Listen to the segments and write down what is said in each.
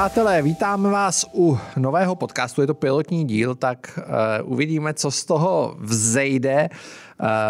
Přátelé, vítáme vás u nového podcastu, je to pilotní díl, tak uh, uvidíme, co z toho vzejde.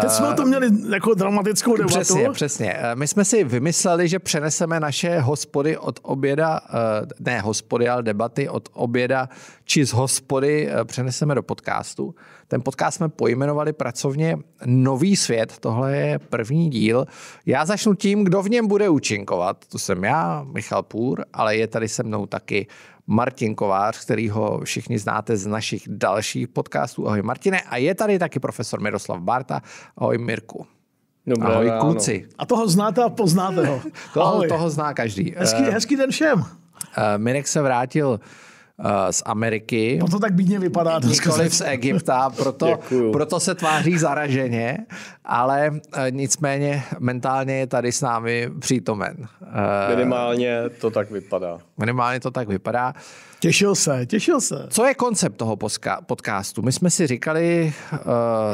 Teď jsme to měli jako dramatickou debatu. Přesně, přesně. Uh, my jsme si vymysleli, že přeneseme naše hospody od oběda, uh, ne hospody, ale debaty od oběda či z hospody přeneseme do podcastu. Ten podcast jsme pojmenovali pracovně Nový svět, tohle je první díl. Já začnu tím, kdo v něm bude účinkovat. To jsem já, Michal Půr, ale je tady se mnou taky Martin Kovář, kterýho všichni znáte z našich dalších podcastů. Ahoj Martine. A je tady taky profesor Miroslav Barta. Ahoj Mirku. Dobré Ahoj ráno. kluci. A toho znáte a poznáte ho. toho, toho zná každý. Hezký, hezký den všem. Mirek se vrátil z Ameriky. No to tak bídně vypadá. Nikoliv z Egypta, proto, proto se tváří zaraženě, ale nicméně mentálně je tady s námi přítomen. Minimálně to tak vypadá. Minimálně to tak vypadá. Těšil se, těšil se. Co je koncept toho podcastu? My jsme si říkali,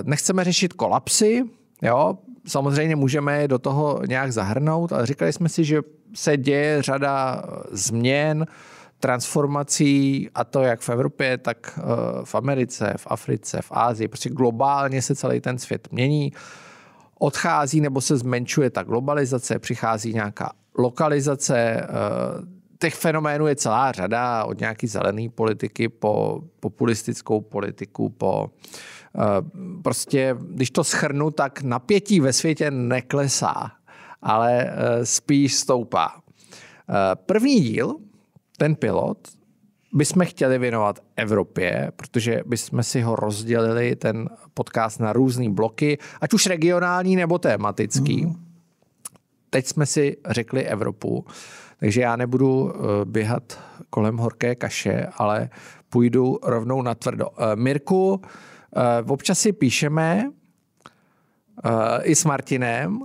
nechceme řešit kolapsy, jo, samozřejmě můžeme je do toho nějak zahrnout, ale říkali jsme si, že se děje řada změn, transformací, a to jak v Evropě, tak v Americe, v Africe, v Ázii. Prostě globálně se celý ten svět mění. Odchází nebo se zmenšuje ta globalizace, přichází nějaká lokalizace. Těch fenoménů je celá řada, od nějaký zelený politiky po populistickou politiku, po prostě, když to schrnu, tak napětí ve světě neklesá, ale spíš stoupá. První díl ten pilot bychom chtěli věnovat Evropě, protože bychom si ho rozdělili, ten podcast, na různé bloky, ať už regionální nebo tematický. Mm. Teď jsme si řekli Evropu, takže já nebudu běhat kolem horké kaše, ale půjdu rovnou na tvrdo. Mirku, občas si píšeme i s Martinem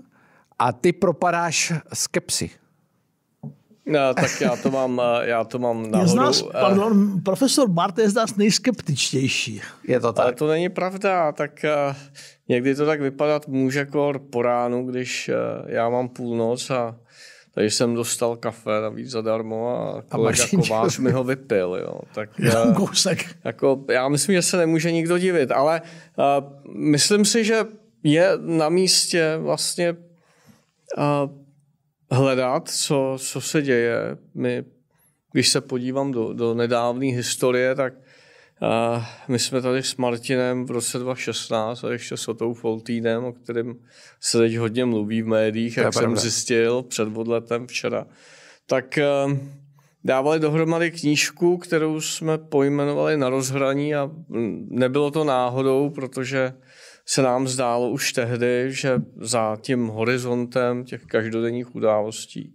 a ty propadáš skepsi. No, tak já to mám, já to mám nahoru. Je z nás, pardon, profesor Bart je z nás nejskeptičtější. Je to tak. Ale to není pravda, tak uh, někdy to tak vypadat může kor po ránu, když já mám půlnoc a tady jsem dostal kafe navíc zadarmo a kolega a Kovář mi ho vypil. Jo. Tak, uh, kousek. Jako, já myslím, že se nemůže nikdo divit, ale uh, myslím si, že je na místě vlastně uh, hledat, co, co se děje. My, když se podívám do, do nedávné historie, tak uh, my jsme tady s Martinem v roce 2016 a ještě s Otou Foltínem, o kterém se teď hodně mluví v médiích, jak jsem zjistil před odletem včera, tak uh, dávali dohromady knížku, kterou jsme pojmenovali na rozhraní a nebylo to náhodou, protože se nám zdálo už tehdy, že za tím horizontem těch každodenních událostí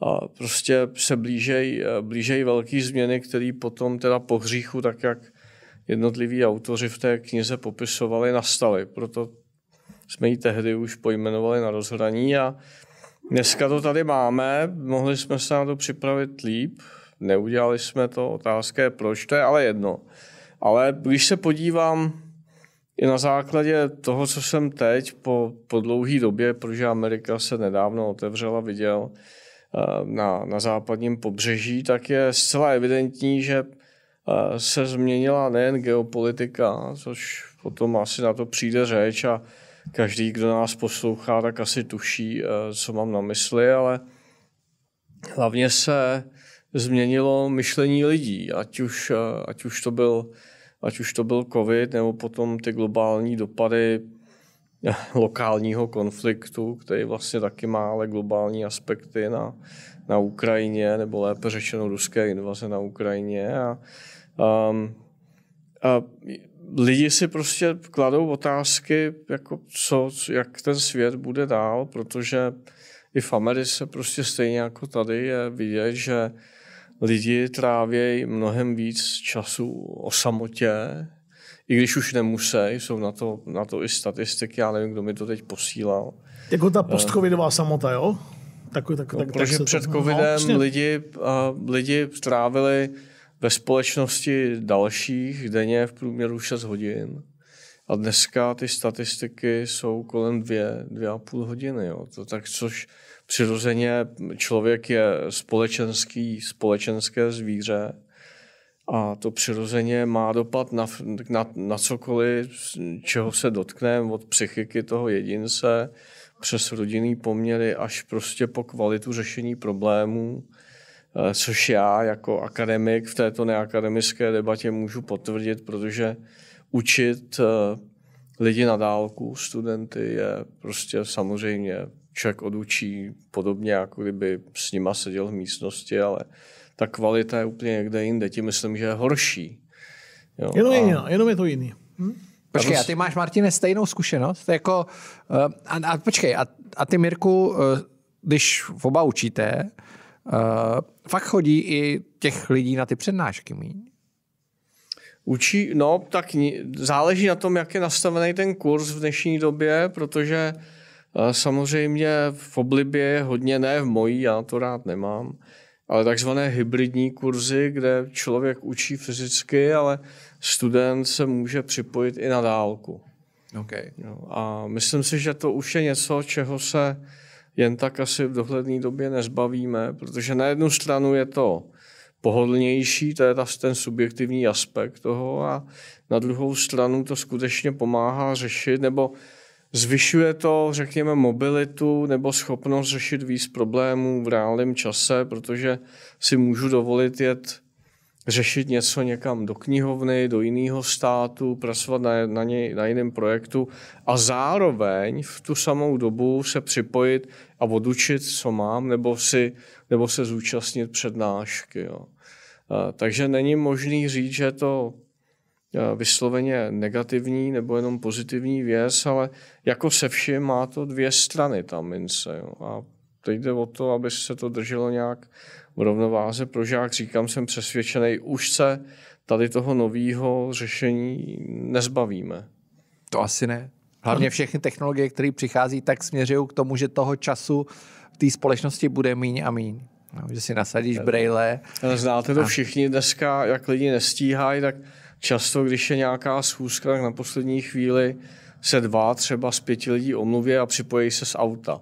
a prostě se blížejí blížej velké změny, které potom teda po hříchu, tak jak jednotliví autoři v té knize popisovali, nastaly. Proto jsme ji tehdy už pojmenovali na rozhraní a dneska to tady máme, mohli jsme se na to připravit líp, neudělali jsme to, otázka je proč, to je ale jedno. Ale když se podívám i na základě toho, co jsem teď po, po dlouhé době, protože Amerika se nedávno otevřela, viděl na, na západním pobřeží, tak je zcela evidentní, že se změnila nejen geopolitika, což potom asi na to přijde řeč a každý, kdo nás poslouchá, tak asi tuší, co mám na mysli, ale hlavně se změnilo myšlení lidí, ať už, ať už to byl ať už to byl covid, nebo potom ty globální dopady lokálního konfliktu, který vlastně taky má ale globální aspekty na, na Ukrajině, nebo lépe řečeno ruské invaze na Ukrajině. A, um, a lidi si prostě kladou otázky, jako co, jak ten svět bude dál, protože i v Americe prostě stejně jako tady je vidět, že lidi trávějí mnohem víc času o samotě, i když už nemusí, jsou na to, na to i statistiky, já nevím, kdo mi to teď posílal. Jako ta postcovidová samota, jo? Tak, tak, no, tak, protože tak před to, covidem no, lidi, uh, lidi trávili ve společnosti dalších denně v průměru 6 hodin. A dneska ty statistiky jsou kolem dvě, dvě a půl hodiny. Jo. To tak, což přirozeně člověk je společenský, společenské zvíře a to přirozeně má dopad na, na, na cokoliv, čeho se dotkneme, od psychiky toho jedince, přes rodinný poměry až prostě po kvalitu řešení problémů, eh, což já jako akademik v této neakademické debatě můžu potvrdit, protože učit eh, lidi na dálku, studenty, je prostě samozřejmě člověk odučí podobně, jako kdyby s nima seděl v místnosti, ale ta kvalita je úplně někde jinde. Tím myslím, že je horší. Jo, jenom, je jiná, jenom je to jiný. Hm? Počkej, a ty máš, Martine, stejnou zkušenost? Jako, uh, a, a počkej, a, a ty, Mirku, uh, když v oba učíte, uh, fakt chodí i těch lidí na ty přednášky míň? Učí, no, tak záleží na tom, jak je nastavený ten kurz v dnešní době, protože uh, samozřejmě v oblibě je hodně, ne v mojí, já to rád nemám, ale takzvané hybridní kurzy, kde člověk učí fyzicky, ale student se může připojit i na dálku. Okay. A myslím si, že to už je něco, čeho se jen tak asi v dohledné době nezbavíme, protože na jednu stranu je to pohodlnější, to je ten subjektivní aspekt toho a na druhou stranu to skutečně pomáhá řešit nebo Zvyšuje to, řekněme, mobilitu nebo schopnost řešit víc problémů v reálném čase, protože si můžu dovolit jet řešit něco někam do knihovny, do jiného státu, pracovat na, na, něj, na jiném projektu a zároveň v tu samou dobu se připojit a odučit, co mám, nebo, si, nebo se zúčastnit přednášky. Jo. Takže není možný říct, že to vysloveně negativní nebo jenom pozitivní věc, ale jako se vším má to dvě strany ta mince. Jo. A teď jde o to, aby se to drželo nějak v rovnováze. Pro žák říkám, jsem přesvědčený, už se tady toho nového řešení nezbavíme. To asi ne. Hlavně všechny technologie, které přichází, tak směřují k tomu, že toho času v té společnosti bude míň a míň. No, že si nasadíš brejle. Znáte to všichni dneska, jak lidi nestíhají, tak často, když je nějaká schůzka, tak na poslední chvíli se dva třeba z pěti lidí omluví a připojí se z auta.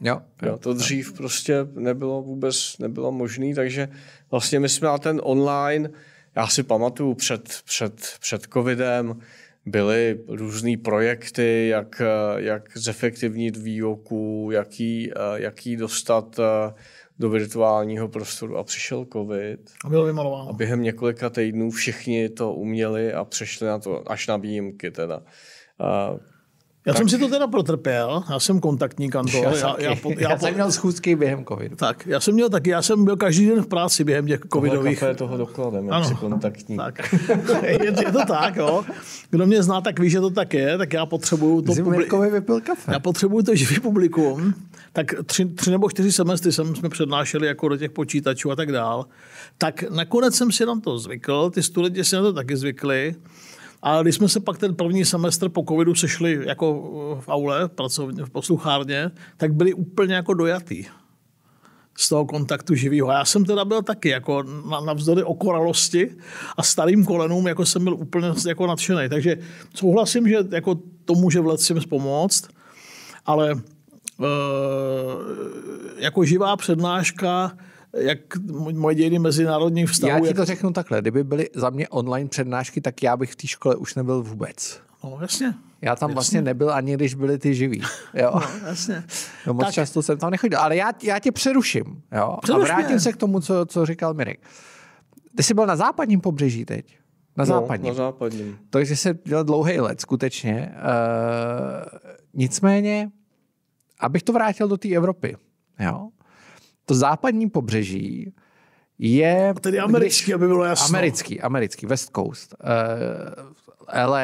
Jo, jo, to dřív jo. prostě nebylo vůbec nebylo možné, takže vlastně my jsme na ten online, já si pamatuju před, před, před covidem, byly různé projekty, jak, jak zefektivnit výuku, jaký, jaký dostat do virtuálního prostoru a přišel covid. A bylo vymalováno. A během několika týdnů všichni to uměli a přešli na to až na výjimky teda. A já tak. jsem si to teda protrpěl, já jsem kontaktní kantor. Já, já, já, po, já, já jsem měl schůzky během covidu. Tak, já jsem měl taky, já jsem byl každý den v práci během těch covidových. Tohle toho dokladem, jak si kontaktní. Tak. je, je, to tak, jo. Kdo mě zná, tak ví, že to tak je, tak já potřebuju to... Publi- vypil kafe. Já potřebuju to živý publikum. Tak tři, tři nebo čtyři semestry jsem, jsme přednášeli jako do těch počítačů a tak dál. Tak nakonec jsem si na to zvykl, ty studenti si na to taky zvykli. A když jsme se pak ten první semestr po covidu sešli jako v aule, pracovně, v posluchárně, tak byli úplně jako dojatý z toho kontaktu živého. A já jsem teda byl taky jako navzdory okoralosti a starým kolenům, jako jsem byl úplně jako nadšený. Takže souhlasím, že jako to může v lecím pomoct, ale e, jako živá přednáška jak moje dějiny mezinárodních vztahů. Já ti jak... to řeknu takhle, kdyby byly za mě online přednášky, tak já bych v té škole už nebyl vůbec. No, jasně. Já tam jasně. vlastně nebyl ani, když byli ty živí. Jo. No, jasně. No, moc tak... často jsem tam nechodil, ale já, já tě přeruším. Jo. A vrátím se k tomu, co, co říkal Mirek. Ty jsi byl na západním pobřeží teď. Na no, západním. na západním. Takže se dělal dlouhý let, skutečně. Uh, nicméně, abych to vrátil do té Evropy. Jo? To západní pobřeží je... A tedy americký, když, aby bylo jasno. Americký, americký, West Coast. Uh, eh, LA,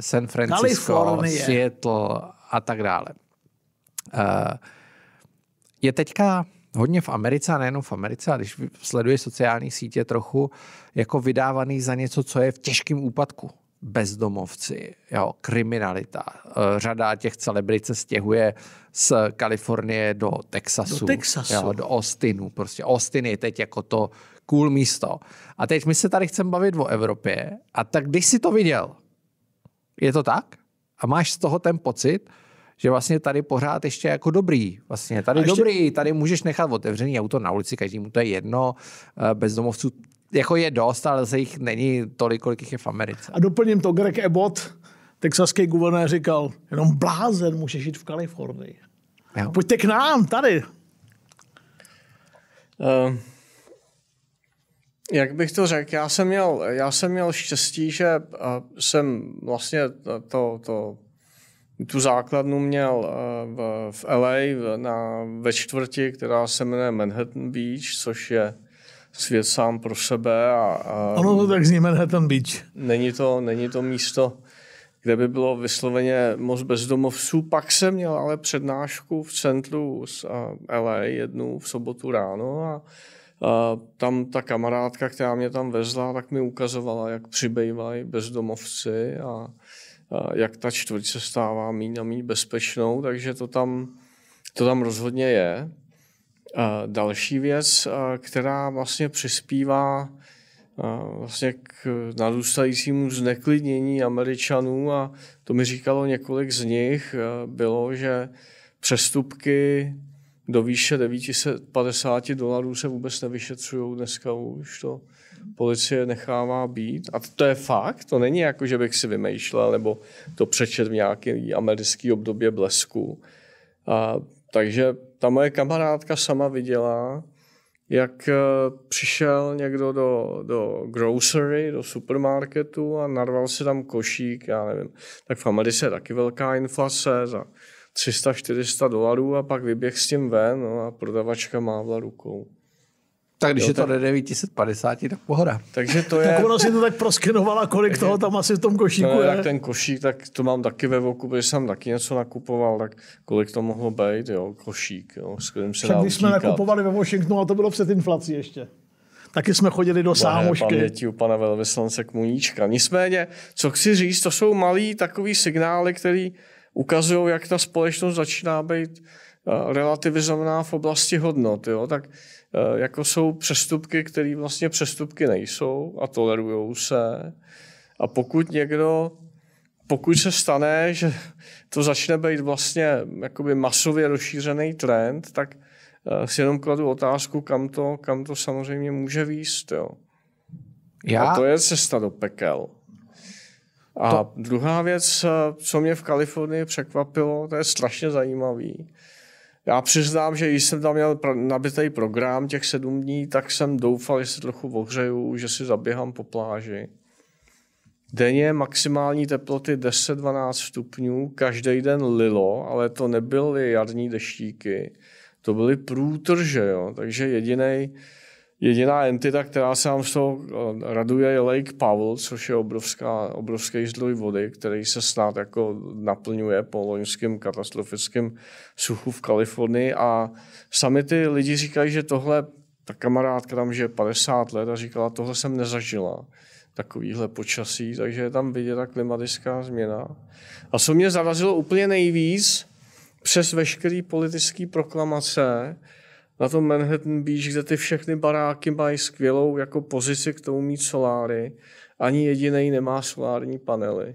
San Francisco, Kalifornie. Seattle a tak dále. Uh, je teďka hodně v Americe, a nejenom v Americe, a když sleduje sociální sítě trochu, jako vydávaný za něco, co je v těžkém úpadku bezdomovci, jo, kriminalita. Eh, řada těch celebrit se stěhuje z Kalifornie do Texasu, do, Texasu. Jo, do Austinu. Prostě Austin je teď jako to cool místo. A teď my se tady chceme bavit o Evropě. A tak když jsi to viděl, je to tak? a máš z toho ten pocit, že vlastně tady pořád ještě jako dobrý. Vlastně tady ještě... dobrý, tady můžeš nechat otevřený auto na ulici, každému to je jedno, eh, bezdomovců jako je dost, ale zase jich není tolik, kolik jich je v Americe. A doplním to, Greg Abbott, texaský guvernér říkal, jenom blázen může žít v Kalifornii. Jo. Pojďte k nám, tady. Uh, jak bych to řekl, já jsem měl, já jsem měl štěstí, že uh, jsem vlastně to, to tu základnu měl uh, v, v LA v, na, ve čtvrti, která se jmenuje Manhattan Beach, což je svět sám pro sebe. A, a ono to tak zní Manhattan Beach. Není to, není to místo, kde by bylo vysloveně moc bezdomovců. Pak jsem měl ale přednášku v centru z LA jednu v sobotu ráno a, a tam ta kamarádka, která mě tam vezla, tak mi ukazovala, jak přibývají bezdomovci a, a jak ta čtvrť se stává méně a méně bezpečnou, takže to tam, to tam rozhodně je. A další věc, která vlastně přispívá vlastně k narůstajícímu zneklidnění Američanů a to mi říkalo několik z nich, bylo, že přestupky do výše 950 dolarů se vůbec nevyšetřují dneska už to policie nechává být. A to je fakt, to není jako, že bych si vymýšlel nebo to přečet v nějaké americké obdobě blesku. A, takže ta moje kamarádka sama viděla, jak eh, přišel někdo do, do grocery, do supermarketu a narval si tam košík, já nevím. Tak v Americe je taky velká inflace za 300-400 dolarů a pak vyběh s tím ven no a prodavačka mávla rukou. Tak když jo, je to do 950, tak pohoda. Takže to je... tak ona si to tak proskenovala, kolik Takže... toho tam asi v tom košíku no, je. Tak ten košík, tak to mám taky ve voku, protože jsem taky něco nakupoval, tak kolik to mohlo být, jo, košík, jo, s kterým se Však když jsme nakupovali ve Washingtonu, a to bylo před inflací ještě. Taky jsme chodili do sámošky. paměti u pana velvyslance Kmuníčka. Nicméně, co chci říct, to jsou malý takový signály, které ukazují, jak ta společnost začíná být eh, relativizovaná v oblasti hodnot. Jo? Tak jako jsou přestupky, které vlastně přestupky nejsou a tolerujou se. A pokud někdo, pokud se stane, že to začne být vlastně jakoby masově rozšířený trend, tak eh, si jenom kladu otázku, kam to, kam to samozřejmě může výst. Jo. Já? A to je cesta do pekel. A to... druhá věc, eh, co mě v Kalifornii překvapilo, to je strašně zajímavý, já přiznám, že když jsem tam měl nabitý program těch sedm dní, tak jsem doufal, že se trochu ohřeju, že si zaběhám po pláži. Denně maximální teploty 10-12 stupňů, každý den lilo, ale to nebyly jarní deštíky, to byly průtrže, jo. takže jediný Jediná entita, která se nám z toho eh, raduje, je Lake Powell, což je obrovská, obrovský zdroj vody, který se snad jako naplňuje po loňském katastrofickém suchu v Kalifornii. A sami ty lidi říkají, že tohle, ta kamarádka tam žije 50 let a říkala, tohle jsem nezažila takovýhle počasí, takže je tam vidět ta klimatická změna. A co mě zarazilo úplně nejvíc, přes veškeré politické proklamace, na tom Manhattan Beach, kde ty všechny baráky mají skvělou jako pozici k tomu mít soláry. Ani jediný nemá solární panely.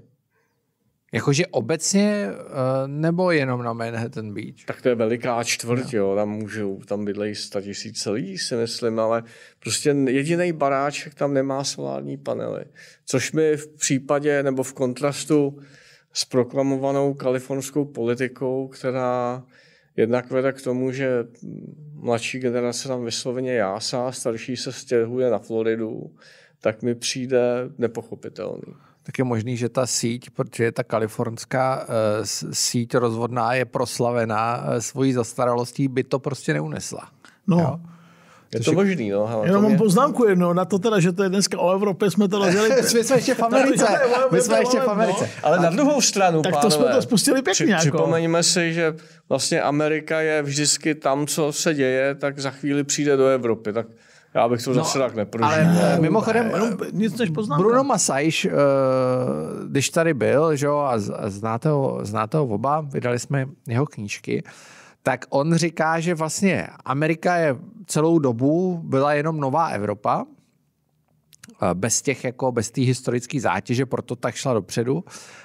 Jakože obecně eh, nebo jenom na Manhattan Beach? Tak to je veliká čtvrť, no. jo, tam můžou, tam bydlejí 100 tisíce lidí, si myslím, ale prostě jediný baráček tam nemá solární panely. Což mi v případě, nebo v kontrastu s proklamovanou kalifornskou politikou, která jednak vede k tomu, že mladší generace tam vysloveně jásá, starší se stěhuje na Floridu, tak mi přijde nepochopitelný. Tak je možný, že ta síť, protože ta kalifornská uh, síť rozvodná je proslavená uh, svojí zastaralostí, by to prostě neunesla. No. Jo? Je to možný, no. Hele, Jenom mám poznámku jedno, na to teda, že to je dneska o Evropě, jsme to rozdělili. My jsme ještě v Americe. My jsme ještě v Americe. Ale na druhou stranu, Tak to jsme to spustili pěkně. Při, jako. připomeňme si, že vlastně Amerika je vždycky tam, co se děje, tak za chvíli přijde do Evropy. Tak já bych to no, zase tak neprožil. Ale mimochodem, jenom nic než poznámka. Bruno Masajš, eh, když tady byl, že a znáte ho, znáte ho oba, vydali jsme jeho knížky, tak on říká, že vlastně Amerika je celou dobu byla jenom nová Evropa bez těch jako, bez té historické zátěže, proto tak šla dopředu,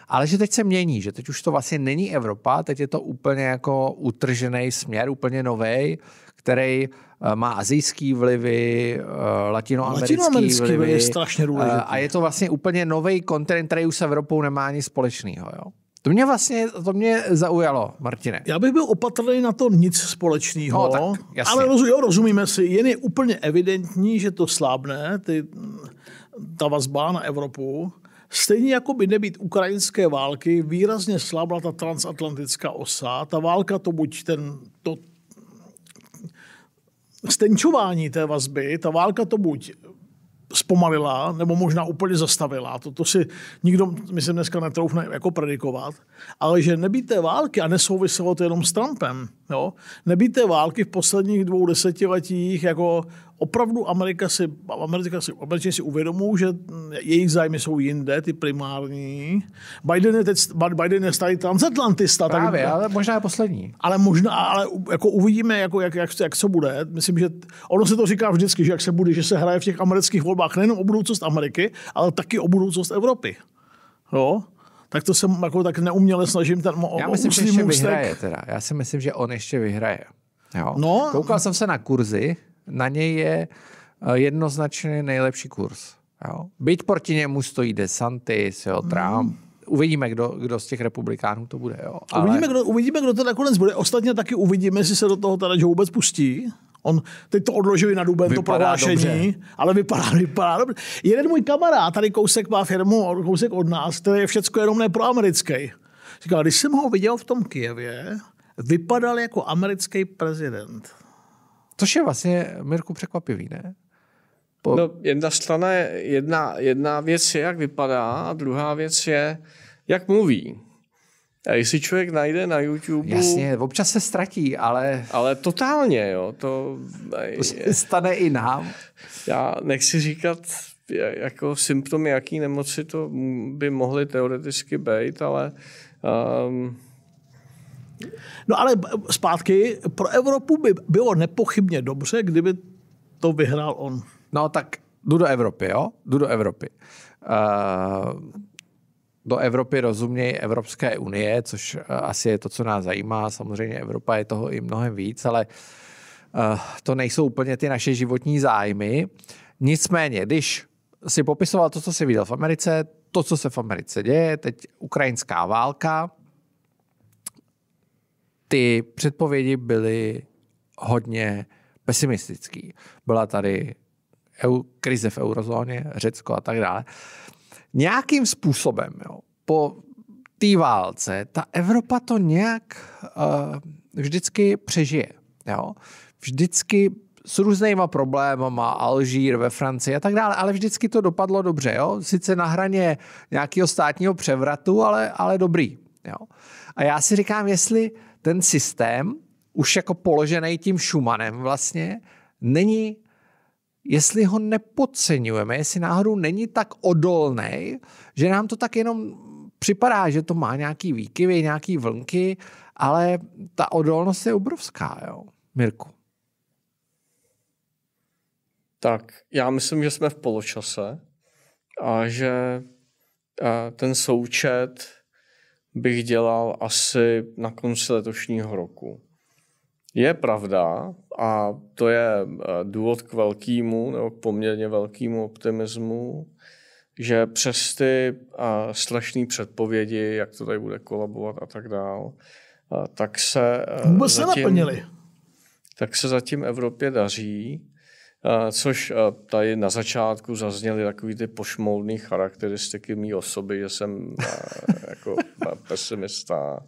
ale že teď se mění, že teď už to vlastně není Evropa, teď je to úplně jako utržený směr, úplně nový, který eh, má azijský vlivy, eh, latinoamerický, latinoamerický vlivy. vlivy strašně důležitý. A je to vlastně úplně nový kontinent, který už s Evropou nemá nic společného. Jo? To mě vlastně, to mě zaujalo, Martine. Já bych byl opatrný na to nic společného, no, ale roz, jo, rozumíme si, jen je úplně evidentní, že to slábne, ty, ta vazba na Evropu. Stejně jako by nebýt ukrajinské války, výrazně slábla ta transatlantická osa. Ta válka to buď ten, to stenčování té vazby, ta válka to buď zpomalila, nebo možná úplně zastavila. To, to si nikdo, myslím, dneska netroufne jako predikovat. Ale že nebýt války, a nesouviselo to jenom s Trumpem, jo, nebýt té války v posledních dvou desetiletích jako opravdu Amerika si, Amerika si, Američané si uvědomují, že jejich zájmy jsou jinde, ty primární. Biden je, teď, Biden je starý transatlantista. Právě, tak, ale možná je poslední. Ale možná, ale jako uvidíme, jako jak, jak, jak, co bude. Myslím, že ono se to říká vždycky, že jak se bude, že se hraje v těch amerických volbách nejen o budoucnost Ameriky, ale taky o budoucnost Evropy. Jo? tak to jsem jako tak neuměle snažím ten Já myslím, že ještě vyhraje teda. Já si myslím, že on ještě vyhraje. Jo. No, Koukal jsem se na kurzy na něj je eh, jednoznačně nejlepší kurz. Jo. Byť proti němu stojí DeSantis, jo, hmm. Trump, mm. Uvidíme, kdo, kdo z těch republikánů to bude. Jo. Ale... Uvidíme, kdo, uvidíme, kdo to nakonec bude. Ostatně taky uvidíme, jestli se do toho teda Joe vůbec pustí. On teď to odložili na duben, vypadá to prohlášení, dobře. ale vypadá, vypadá dobře. Jeden můj kamarád, tady kousek má firmu, kousek od nás, který je všechno jenom ne pro americký. Říkal, když jsem ho viděl v tom Kijevě, vypadal jako americký prezident. Což je vlastně, Mirku, překvapivý, ne? Po... No, jedna strana je, jedna, jedna věc je, jak vypadá, a druhá věc je, jak mluví. A jestli člověk najde na YouTube... Jasně, občas se ztratí, ale... Ale totálně, jo. To, to se stane i nám. Já nechci říkat jako symptomy, jaký nemoci to by mohly teoreticky být, ale um, No ale zpátky, pro Evropu by bylo nepochybně dobře, kdyby to vyhrál on. No tak jdu do Evropy, jo? Jdu do Evropy. Uh, do Evropy rozumějí Evropské unie, což uh, asi je to, co nás zajímá. Samozřejmě Evropa je toho i mnohem víc, ale uh, to nejsou úplně ty naše životní zájmy. Nicméně, když si popisoval to, co si viděl v Americe, to, co se v Americe děje, teď ukrajinská válka, ty předpovědi byly hodně pesimistický. Byla tady eu, krize v eurozóně, Řecko a tak dále. Nějakým způsobem, jo, po té válce, ta Evropa to nějak uh, vždycky přežije. Jo? Vždycky s různýma problémama, Alžír ve Francii a tak dále, ale vždycky to dopadlo dobře. Jo? Sice na hraně nějakého státního převratu, ale, ale dobrý. Jo? A já si říkám, jestli ten systém, už jako položený tím Schumannem vlastně, není, jestli ho nepodceňujeme, jestli náhodou není tak odolný, že nám to tak jenom připadá, že to má nějaký výkyvy, nějaký vlnky, ale ta odolnost je obrovská, jo, Mirku. Tak, já myslím, že jsme v poločase a že ten součet bych dělal asi na konci letošního roku. Je pravda, a to je eh, důvod k velkému nebo k poměrně velkému optimismu, že přes ty eh, strašné předpovědi, jak to tady bude kolabovat a tak dál, eh, tak se Vůbec zatím, tak se zatím Evropě daří Což tady na začátku zazněly takový ty pošmoudné charakteristiky mý osoby, že jsem jako pesimista.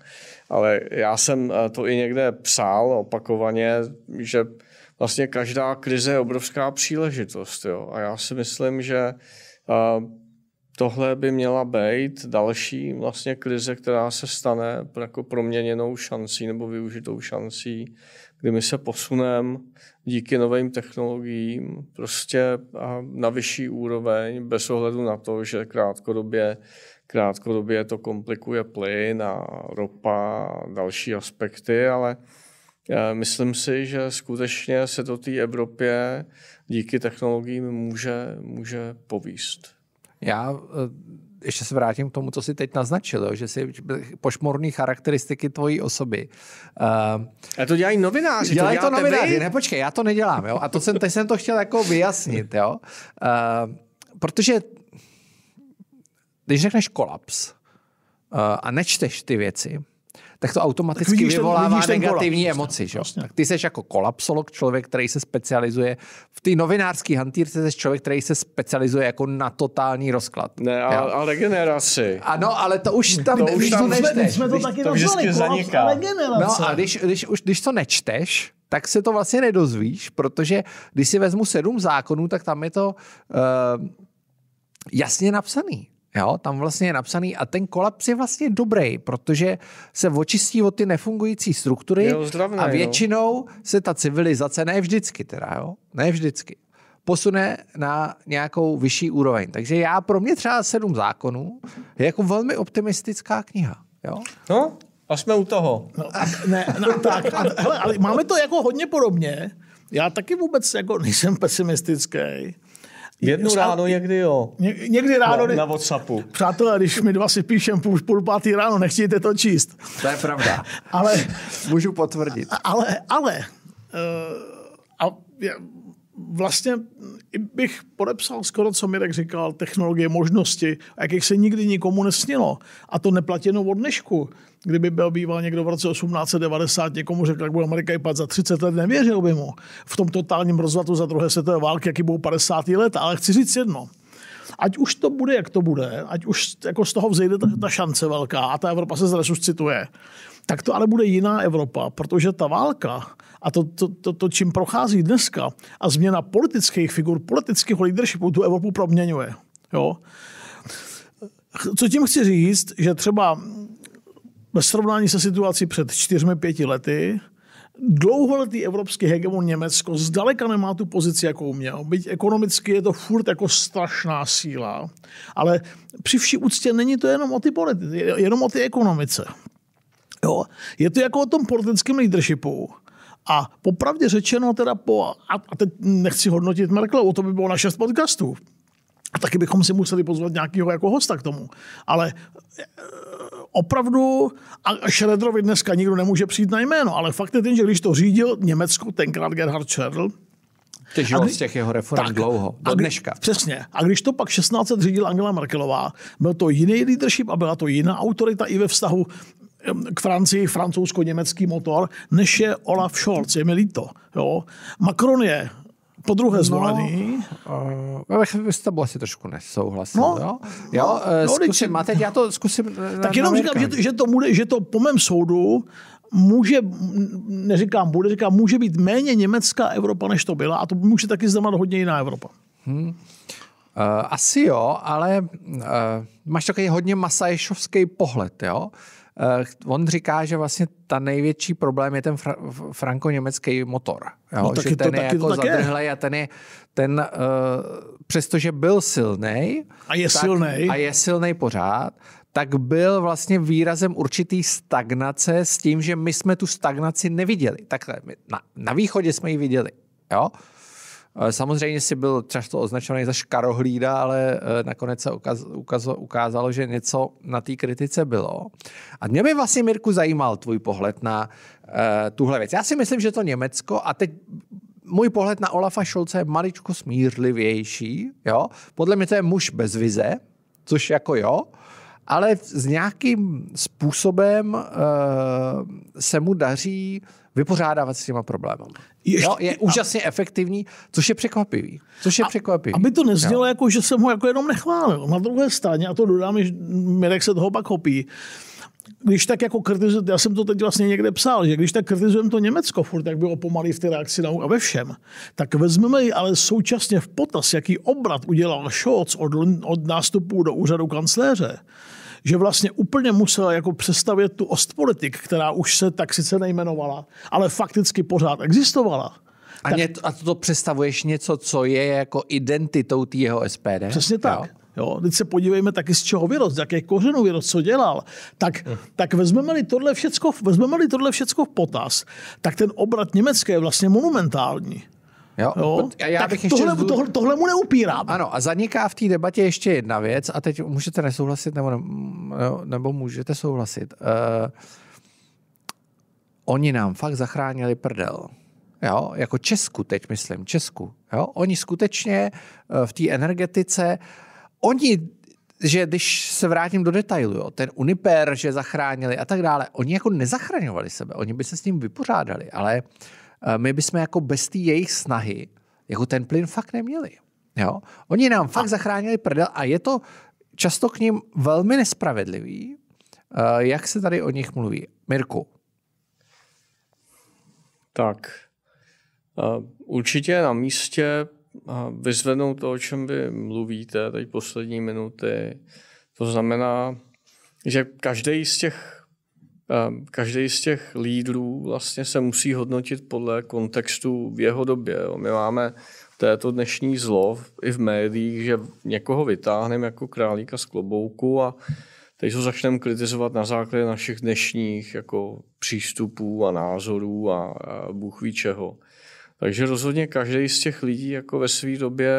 Ale já jsem to i někde psal opakovaně, že vlastně každá krize je obrovská příležitost. Jo? A já si myslím, že tohle by měla být další vlastně krize, která se stane jako proměněnou šancí nebo využitou šancí kdy my se posuneme díky novým technologiím prostě na vyšší úroveň bez ohledu na to, že krátkodobě, krátkodobě to komplikuje plyn a ropa a další aspekty, ale myslím si, že skutečně se to té Evropě díky technologiím může, může povíst. Já ještě se vrátím k tomu, co si teď naznačil, jo, že si pošmorný charakteristiky tvojí osoby. Uh, a to dělají novináři. Dělají to, to novináři, ne, počkej, já to nedělám, jo. A to jsem, teď jsem to chtěl jako vyjasnit, jo. Uh, protože když řekneš kolaps uh, a nečteš ty věci, tak to automaticky tak vyvolává ten, negativní kolaps, emoci. Že? Vlastně. Tak ty jsi jako kolapsolog, člověk, který se specializuje v té novinářské hantýrce, jsi člověk, který se specializuje jako na totální rozklad. Ne, a, a regeneraci. Ano, ale to už tam, to už tam, to nečteš. Jsme to když, taky to vždycky zaniká. No a když, když, už, když to nečteš, tak se to vlastně nedozvíš, protože když si vezmu sedm zákonů, tak tam je to uh, jasně napsaný. Jo, tam vlastně je napsaný a ten kolaps je vlastně dobrý, protože se očistí od ty nefungující struktury jo, zdravné, a většinou jo. se ta civilizace, ne vždycky teda, jo, ne vždycky, posune na nějakou vyšší úroveň. Takže já pro mě třeba sedm zákonů je jako velmi optimistická kniha. Jo? No, a jsme u toho. No, a, ne, no, tak, a, hele, ale máme to jako hodně podobně. Já taky vůbec jako nejsem pesimistický. Jednu ráno někdy jo. Ně, někdy ráno. Na, na Whatsappu. Přátelé, když my dva si píšem půl, půl pátý ráno, nechtějte to číst. To je pravda. ale, Můžu potvrdit. Ale, ale, uh, a vlastně bych podepsal skoro, co Mirek říkal, technologie, možnosti, jakých se nikdy nikomu nesnilo. A to neplatí od dnešku. Kdyby byl býval někdo v roce 1890, někomu řekl, jak bude Amerika vypadat za 30 let, nevěřil by mu. V tom totálním rozvratu za druhé světové války, jaký budou 50 let. Ale chci říct jedno. Ať už to bude, jak to bude, ať už jako z toho vzejde ta, ta šance velká a ta Evropa se zresuscituje, tak to ale bude jiná Evropa, protože ta válka a to, to, to, to čím prochází dneska a změna politických figur, politických leadershipů tu Evropu proměňuje. Jo? Co tím chci říct, že třeba ve srovnání se situací před čtyřmi, pěti lety, dlouholetý evropský hegemon Německo zdaleka nemá tu pozici, jakou měl. Byť ekonomicky je to furt jako strašná síla, ale při vší úctě není to jenom o ty politice, jenom o ty ekonomice. Jo? Je to jako o tom politickém leadershipu. A popravdě řečeno, teda po, a teď nechci hodnotit Merkelovu, to by bylo na šest podcastů. A taky bychom si museli pozvat nějakého jako hosta k tomu. Ale e, opravdu, a Schroederovi dneska nikdo nemůže přijít na jméno, ale fakt je ten, že když to řídil Německo, tenkrát Gerhard Schröder, Těžilo z těch jeho reform tak, dlouho, do dneška. Přesně. A když to pak 16 let řídila Angela Merkelová, byl to jiný leadership a byla to jiná autorita i ve vztahu k Francii francouzsko-německý motor, než je Olaf Scholz. Je mi líto. Jo. Macron je po druhé no, zvolený. No, uh, vy tebou asi trošku nesouhlasil. No, jo, jo no, uh, zkusím, no, teď já to zkusím. Tak jenom říkám, že, že, to bude, že to po mém soudu může, neříkám bude, říkám, může být méně německá Evropa, než to byla a to může taky znamenat hodně jiná Evropa. Hmm. Uh, asi jo, ale uh, máš takový hodně masaješovský pohled, jo? Uh, on říká, že vlastně ta největší problém je ten fra- franko-německý motor. Jo? No, že ten to, je jako zadrhlej a ten je, ten, uh, přestože byl silný a je silný a je silný pořád, tak byl vlastně výrazem určitý stagnace s tím, že my jsme tu stagnaci neviděli. Takhle, na, na východě jsme ji viděli. Jo? Samozřejmě si byl často označovaný za škarohlída, ale eh, nakonec se ukázalo, že něco na té kritice bylo. A mě by vlastně, Mirku, zajímal tvůj pohled na uh, tuhle věc. Já si myslím, že to Německo, a teď můj pohled na Olafa Šolce je maličko smírlivější. Jo? Podle mě to je muž bez vize, což jako jo, ale s nějakým způsobem uh, se mu daří vypořádávat s těma problémy. Ještě, jo, je úžasně a... efektivní, což je překvapivý. Což je a, překvapivý. Aby to neznělo jako, že jsem ho jako jenom nechválil. Na druhé straně, a to dodám, že Mirek se toho pak hopí, když tak jako kritizujeme, já jsem to teď vlastně někde psal, že když tak kritizujeme to Německo furt, tak bylo pomalý v té reakci na a ve všem, tak vezmeme ji ale současně v potaz, jaký obrat udělal Scholz od, od nástupu do úřadu kancléře že vlastně úplně musel jako představit tu Ostpolitik, která už se tak sice nejmenovala, ale fakticky pořád existovala. A, tak, ně, a to představuješ něco, co je jako identitou jeho SPD? Přesně tak. Jo? Jo, teď se podívejme taky, z čeho vyrost, z jakých kořenů vyrost, co dělal. Tak, tak vezmeme-li tohle všecko, vezmeme-li tohle všecko v potaz, tak ten obrat německý je vlastně monumentální. Jo? Jo? A já tak bych ještě tohle, zdů- tohle, tohle mu neupírám. Ano, a zaniká v té debatě ještě jedna věc, a teď můžete nesouhlasit, nebo, ne- nebo můžete souhlasit. Uh, oni nám fakt zachránili prdel. Jo, jako Česku teď myslím, Česku. Jo? Oni skutečně eh, v té energetice, oni, že když se vrátím do detailu, jo, ten Uniper, že zachránili a tak dále, oni jako nezachraňovali sebe, oni by se s tím vypořádali, ale eh, my bychom jako bez té jejich snahy jako ten plyn fakt neměli. Jo? Oni nám fakt zachránili prdel a je to často k ním velmi nespravedlivý, eh, jak se tady o nich mluví. Mirku, Tak, a určitě je na místě vyzvednout to, o čem vy mluvíte teď poslední minuty. To znamená, že každý z těch každý z těch lídrů vlastně se musí hodnotit podle kontextu v jeho době. My máme této dnešní zlo i v médiích, že někoho vytáhneme jako králíka z klobouku a teď ho začneme kritizovat na základě našich dnešních jako přístupů a názorů a, Bůh ví čeho. Takže rozhodně každý z těch lidí jako ve své době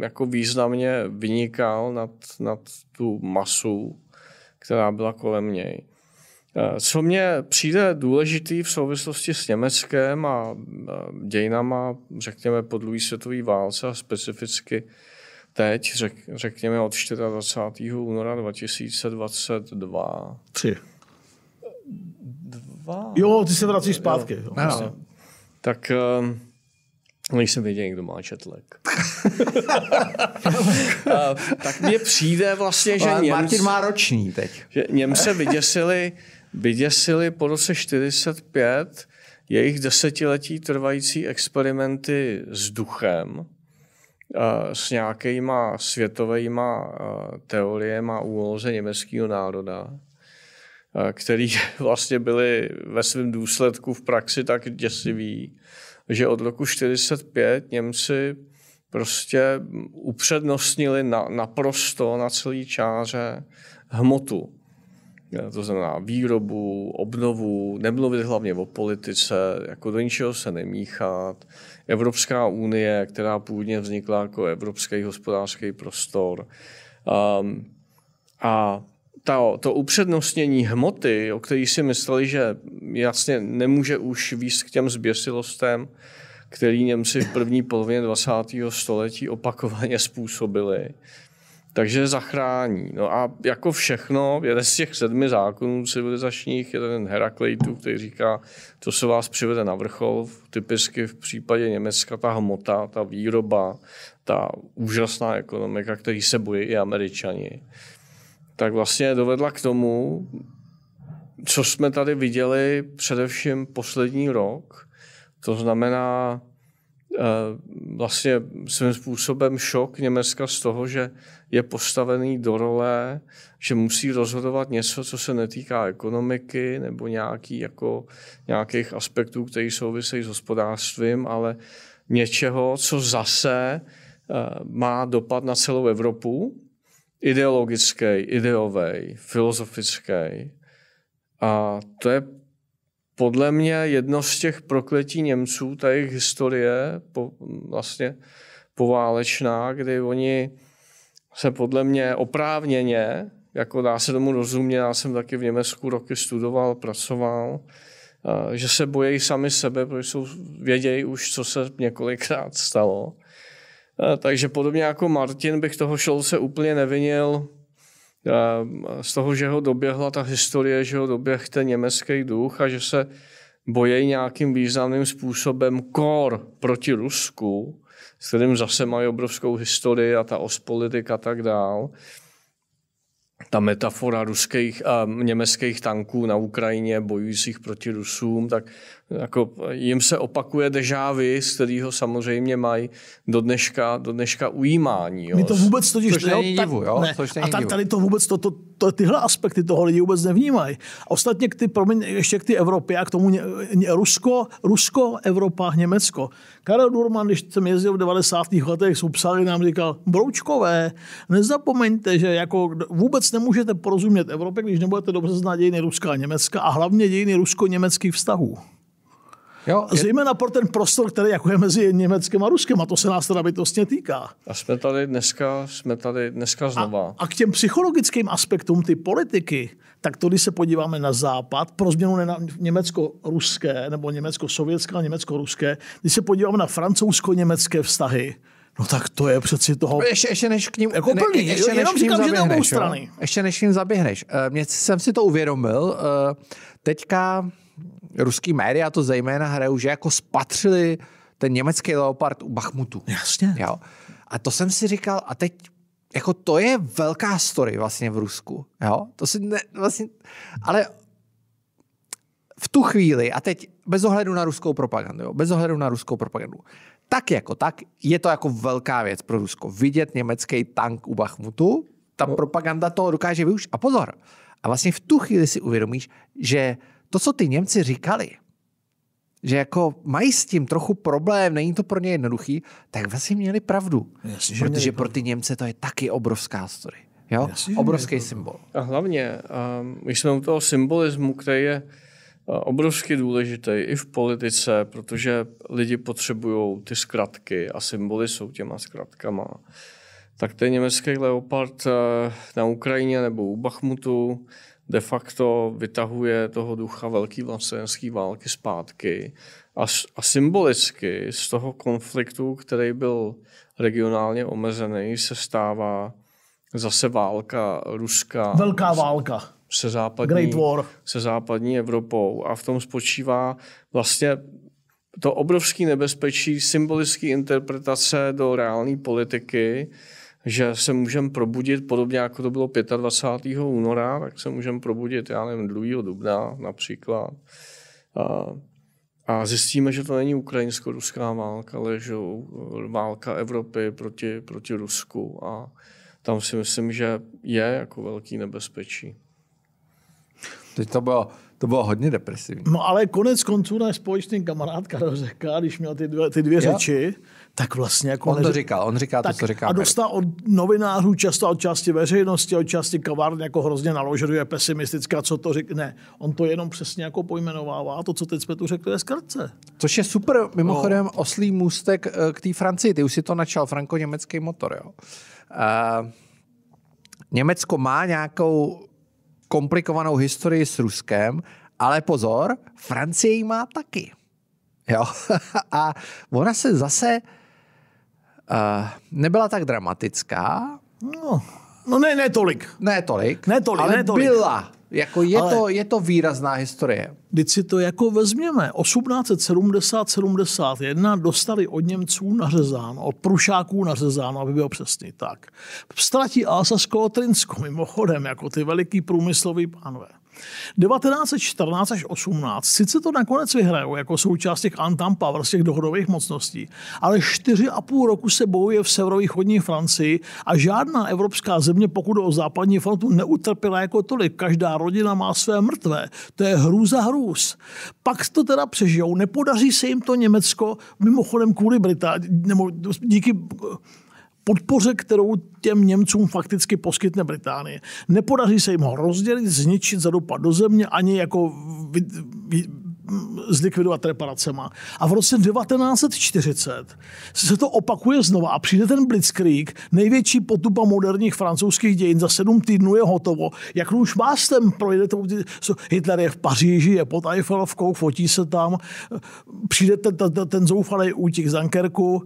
jako významně vynikal nad, nad tu masu, která byla kolem něj. Eh, Co mně přijde důležitý v souvislosti s Německem a dějinama, řekněme, po druhé světové válce a specificky teď, řek, řekněme od 24. února 2022. Tři. Dva? Jo, ty se vracíš zpátky. Jo. Ano. Tak um, nejsem věděl, kdo má četlek. Tak mně přijde vlastně, že Ale Němci, Martin má roční teď. že Němce vyděsili, vyděsili po roce 45 jejich desetiletí trvající experimenty s duchem, s nějakýma světovýma teoriema o úloze německého národa, a který vlastně byly ve svém důsledku v praxi tak děsivý, že od roku 45 Němci prostě upřednostnili na, naprosto na celý čáře hmotu. To znamená výrobu, obnovu, nemluvit hlavně o politice, jako do ničeho se nemíchat. Evropská unie, která původně vznikla jako Evropský hospodářský prostor. Um, a ta, to upřednostnění hmoty, o který si mysleli, že jasně nemůže už výst k těm zběsilostem, který Němci v první polovině 20. století opakovaně způsobili, takže zachrání. No a jako všechno, jeden z těch sedmi zákonů civilizačních je ten Herakleitův, který říká, to se vás přivede na vrchol, typicky v případě Německa ta hmota, ta výroba, ta úžasná ekonomika, který se bojí i američani, tak vlastně dovedla k tomu, co jsme tady viděli především poslední rok, to znamená vlastně svým způsobem šok Německa z toho, že je postavený do role, že musí rozhodovat něco, co se netýká ekonomiky nebo nějaký, jako, nějakých aspektů, které souvisejí s hospodářstvím, ale něčeho, co zase má dopad na celou Evropu, ideologický, ideový, filozofický. A to je podle mě jedno z těch prokletí Němců, ta jejich historie po, vlastně poválečná, kdy oni se podle mě oprávněně, jako dá se tomu rozumět, já jsem taky v Německu roky studoval, pracoval, že se bojí sami sebe, protože jsou, vědějí už, co se několikrát stalo. Takže podobně jako Martin bych toho Šolce úplně nevinil z toho, že ho doběhla ta historie, že ho doběhl ten německý duch a že se bojí nějakým významným způsobem kor proti Rusku, s kterým zase mají obrovskou historii a ta ospolitik a tak dál. Ta metafora ruských a německých tanků na Ukrajině bojujících proti Rusům, tak jako jim se opakuje deja vu, z kterého samozřejmě mají do dneška, do dneška ujímání. Jo. My to vůbec totiž... Což není divu, jo? Ne. Což a divu. tady to vůbec, to, to, to, tyhle aspekty toho lidi vůbec nevnímají. A ostatně k ty, promiň, ještě k ty Evropě a k tomu ně, ně, Rusko, Rusko, Evropa, Německo. Karel Durman, když jsem jezdil v 90. letech, jsou psali, nám říkal, broučkové, nezapomeňte, že jako vůbec nemůžete porozumět Evropě, když nebudete dobře znát dějiny Ruska a Německa a hlavně dějiny rusko-německých vztahů. Jo, je, Zejména pro ten prostor, který jako je mezi Německem a Ruskem, a to se nás teda bytostně týká. A jsme tady dneska, jsme tady dneska znova. A k těm psychologickým aspektům ty politiky, tak to, když se podíváme na západ, pro změnu ne na německo-ruské nebo německo-sovětské a německo-ruské, když se podíváme na francouzsko-německé vztahy, no tak to je přeci toho... ještě, ještě než k ním, Jako plný, ještě jenom než říkám, že na obou zaběhneš, jo. strany. ještě než k ním zaběhneš. Eh, Mě jsem si to uvědomil, eh, teďka ruský média to zejména hrajou, že jako spatřili ten německý leopard u Bachmutu. Jasně. Jo. A to jsem si říkal, a teď jako to je velká story vlastně v Rusku. Jo? To si ne, vlastně, ale v tu chvíli, a teď bez ohledu na ruskou propagandu, jo? bez ohledu na ruskou propagandu, tak jako tak je to jako velká věc pro Rusko. Vidět německý tank u Bachmutu, ta no. propaganda toho dokáže využít. A pozor, a vlastně v tu chvíli si uvědomíš, že to, co ty Němci říkali, že jako mají s tím trochu problém, není to pro ně jednoduchý, tak vlastně měli pravdu. Jasně, že protože měli pro ty Němce to je taky obrovská story. Jo? Jasně, Obrovský měli symbol. A hlavně, um, když jsme u toho symbolismu, který je uh, obrovsky důležitý i v politice, protože lidi potřebují ty zkratky a symboly jsou těma zkratkama. Tak ten německý leopard uh, na Ukrajině nebo u Bachmutu de facto vytahuje toho ducha velké vlastenecké války zpátky a, a symbolicky z toho konfliktu, který byl regionálně omezený, se stává zase válka Ruska Velká válka. Se západní, se západní Evropou a v tom spočívá vlastně to obrovské nebezpečí symbolické interpretace do reálné politiky, že se můžeme probudit, podobně jako to bylo 25. února, tak se můžeme probudit, já nevím, 2. dubna například. A, a zjistíme, že to není ukrajinsko-ruská válka, ale že válka Evropy proti, proti Rusku. A tam si myslím, že je jako velký nebezpečí. Teď to bylo, to bylo hodně depresivní. No ale konec konců náš společný kamarád Karel Řeka, když měl ty dvě, ty dvě Jo. řeči, tak vlastně jako... On to neřek- říkal, on říká to, tak co říká. a dostal od novinářů, často od části veřejnosti, od části kavárny jako hrozně naložuje pesimistická, co to řekne. Ne, on to jenom přesně jako pojmenovává. To, co teď jsme tu řekli, je zkrtce. Což je super, mimochodem, no. oslý můstek eh, k té Francii. Ty už si to načal, franko-německý motor. Jo. Uh, Německo má nějakou komplikovanou historii s Ruskem, ale pozor, Francie ji má taky. Jo. A ona se zase uh, nebyla tak dramatická, No, no ne, ne tolik. ne tolik, Ne tolik, ale ne tolik. byla. Jako je, Ale- to, je to výrazná historie. Když si to jako vezměme, 1870-71 dostali od Němců nařezáno, od Prušáků nařezáno, aby bylo přesný tak. Ztratí Alsasko-Trinsko, mimochodem, jako ty veliký průmyslový pánové. 1914 až 18, sice to nakonec vyhrajou jako součást těch Antam Power, těch dohodových mocností, ale 4,5 roku se bojuje v severovýchodní Francii a žádná evropská země, pokud o západní frontu, neutrpěla jako tolik. Každá rodina má své mrtvé. To je hrůza hrůz. Pak to teda přežijou. Nepodaří se jim to Německo, mimochodem kvůli Británii, nebo díky podpoře, kterou těm Němcům fakticky poskytne Británie. Nepodaří se jim ho rozdělit, zničit, zadopat do země, ani jako zlikvidovat reparacema. A v roce 1940 se to opakuje znova a přijde ten Blitzkrieg, největší potupa moderních francouzských dějin, za sedm týdnů je hotovo. Jak už mástem projde to, Hitler je v Paříži, je pod Eiffelovkou, fotí se tam, přijde ten, ten, ten zoufalý útik z Dunkerku,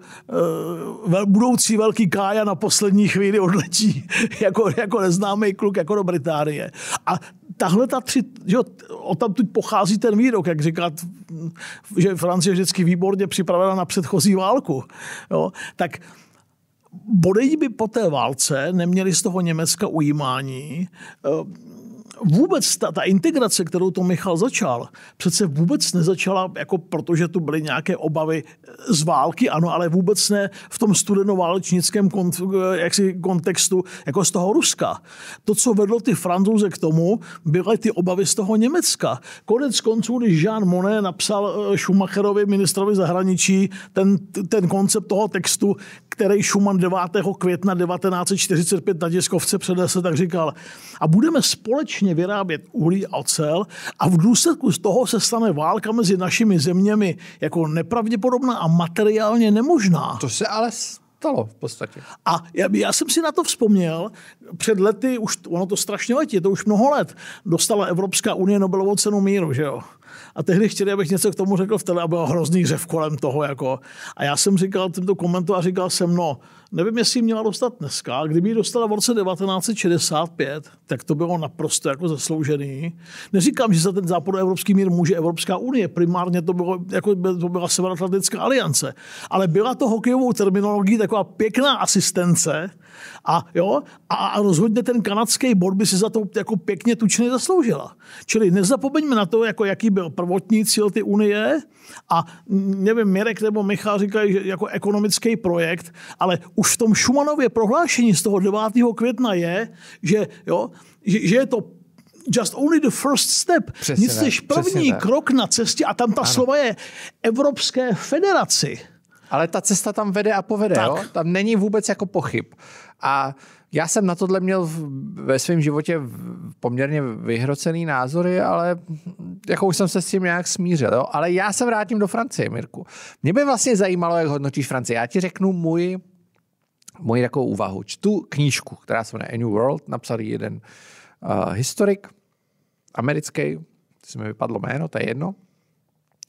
eh, budoucí velký Kája na poslední chvíli odletí jako, jako neznámý kluk jako do Británie. A tahle ta tři, že jo, o tam tu pochází ten výrok, jak říkat, že Francie vždycky výborně připravena na předchozí válku. Jo, tak Bodeji by po té válce neměli z toho Německa ujímání. Vůbec ta, ta integrace, kterou to Michal začal, přece vůbec nezačala jako protože tu byly nějaké obavy z války, ano, ale vůbec ne v tom studenoválečnickém kont, jaksi kontextu jako z toho Ruska. To, co vedlo ty francouze k tomu, byly ty obavy z toho Německa. Konec konců, když Jean Monnet napsal eh, Schumacherovi, ministrovi zahraničí, ten, ten koncept toho textu, který Schumann 9. května 1945 na tiskovce přednesl, tak říkal, a budeme společně vyrábět uhlí a ocel a v důsledku z toho se stane válka mezi našimi zeměmi jako nepravděpodobná a materiálně nemožná. To se ale stalo v podstatě. A já, já jsem si na to vzpomněl, před lety, už ono to strašně letí, to už mnoho let, dostala Evropská unie Nobelovou cenu míru, že jo? A tehdy chtěli, abych něco k tomu řekl v tele a byl hrozný řev kolem toho. Jako. A já jsem říkal tento komentu a říkal jsem, no, nevím, jestli měla dostat dneska. Kdyby ji dostala v roce 1965, tak to bylo naprosto jako zasloužený. Neříkám, že za ten západoevropský mír může Evropská unie. Primárně to, bylo, jako, to byla Severoatlantická aliance. Ale byla to hokejovou terminologií taková pěkná asistence, a, jo, a rozhodně ten kanadský bod by si za to jako pěkně tučně zasloužila. Čili nezapomeňme na to, jako jaký byl prvotní cíl ty unie a nevím, Mirek nebo Michal říkají, že jako ekonomický projekt, ale už v tom Šumanově prohlášení z toho 9. května je, že, jo, že, že je to just only the first step. Přesně Nic než první krok na cestě a tam ta ano. slova je Evropské federaci. Ale ta cesta tam vede a povede, tak. jo? Tam není vůbec jako pochyb. A já jsem na tohle měl ve svém životě poměrně vyhrocený názory, ale jako už jsem se s tím nějak smířil. Jo? Ale já se vrátím do Francie, Mirku. Mě by vlastně zajímalo, jak hodnotíš Francii. Já ti řeknu můj, můj takovou úvahu. Čtu knížku, která se jmenuje A New World, napsal jeden uh, historik americký, to se mi vypadlo jméno, to je jedno,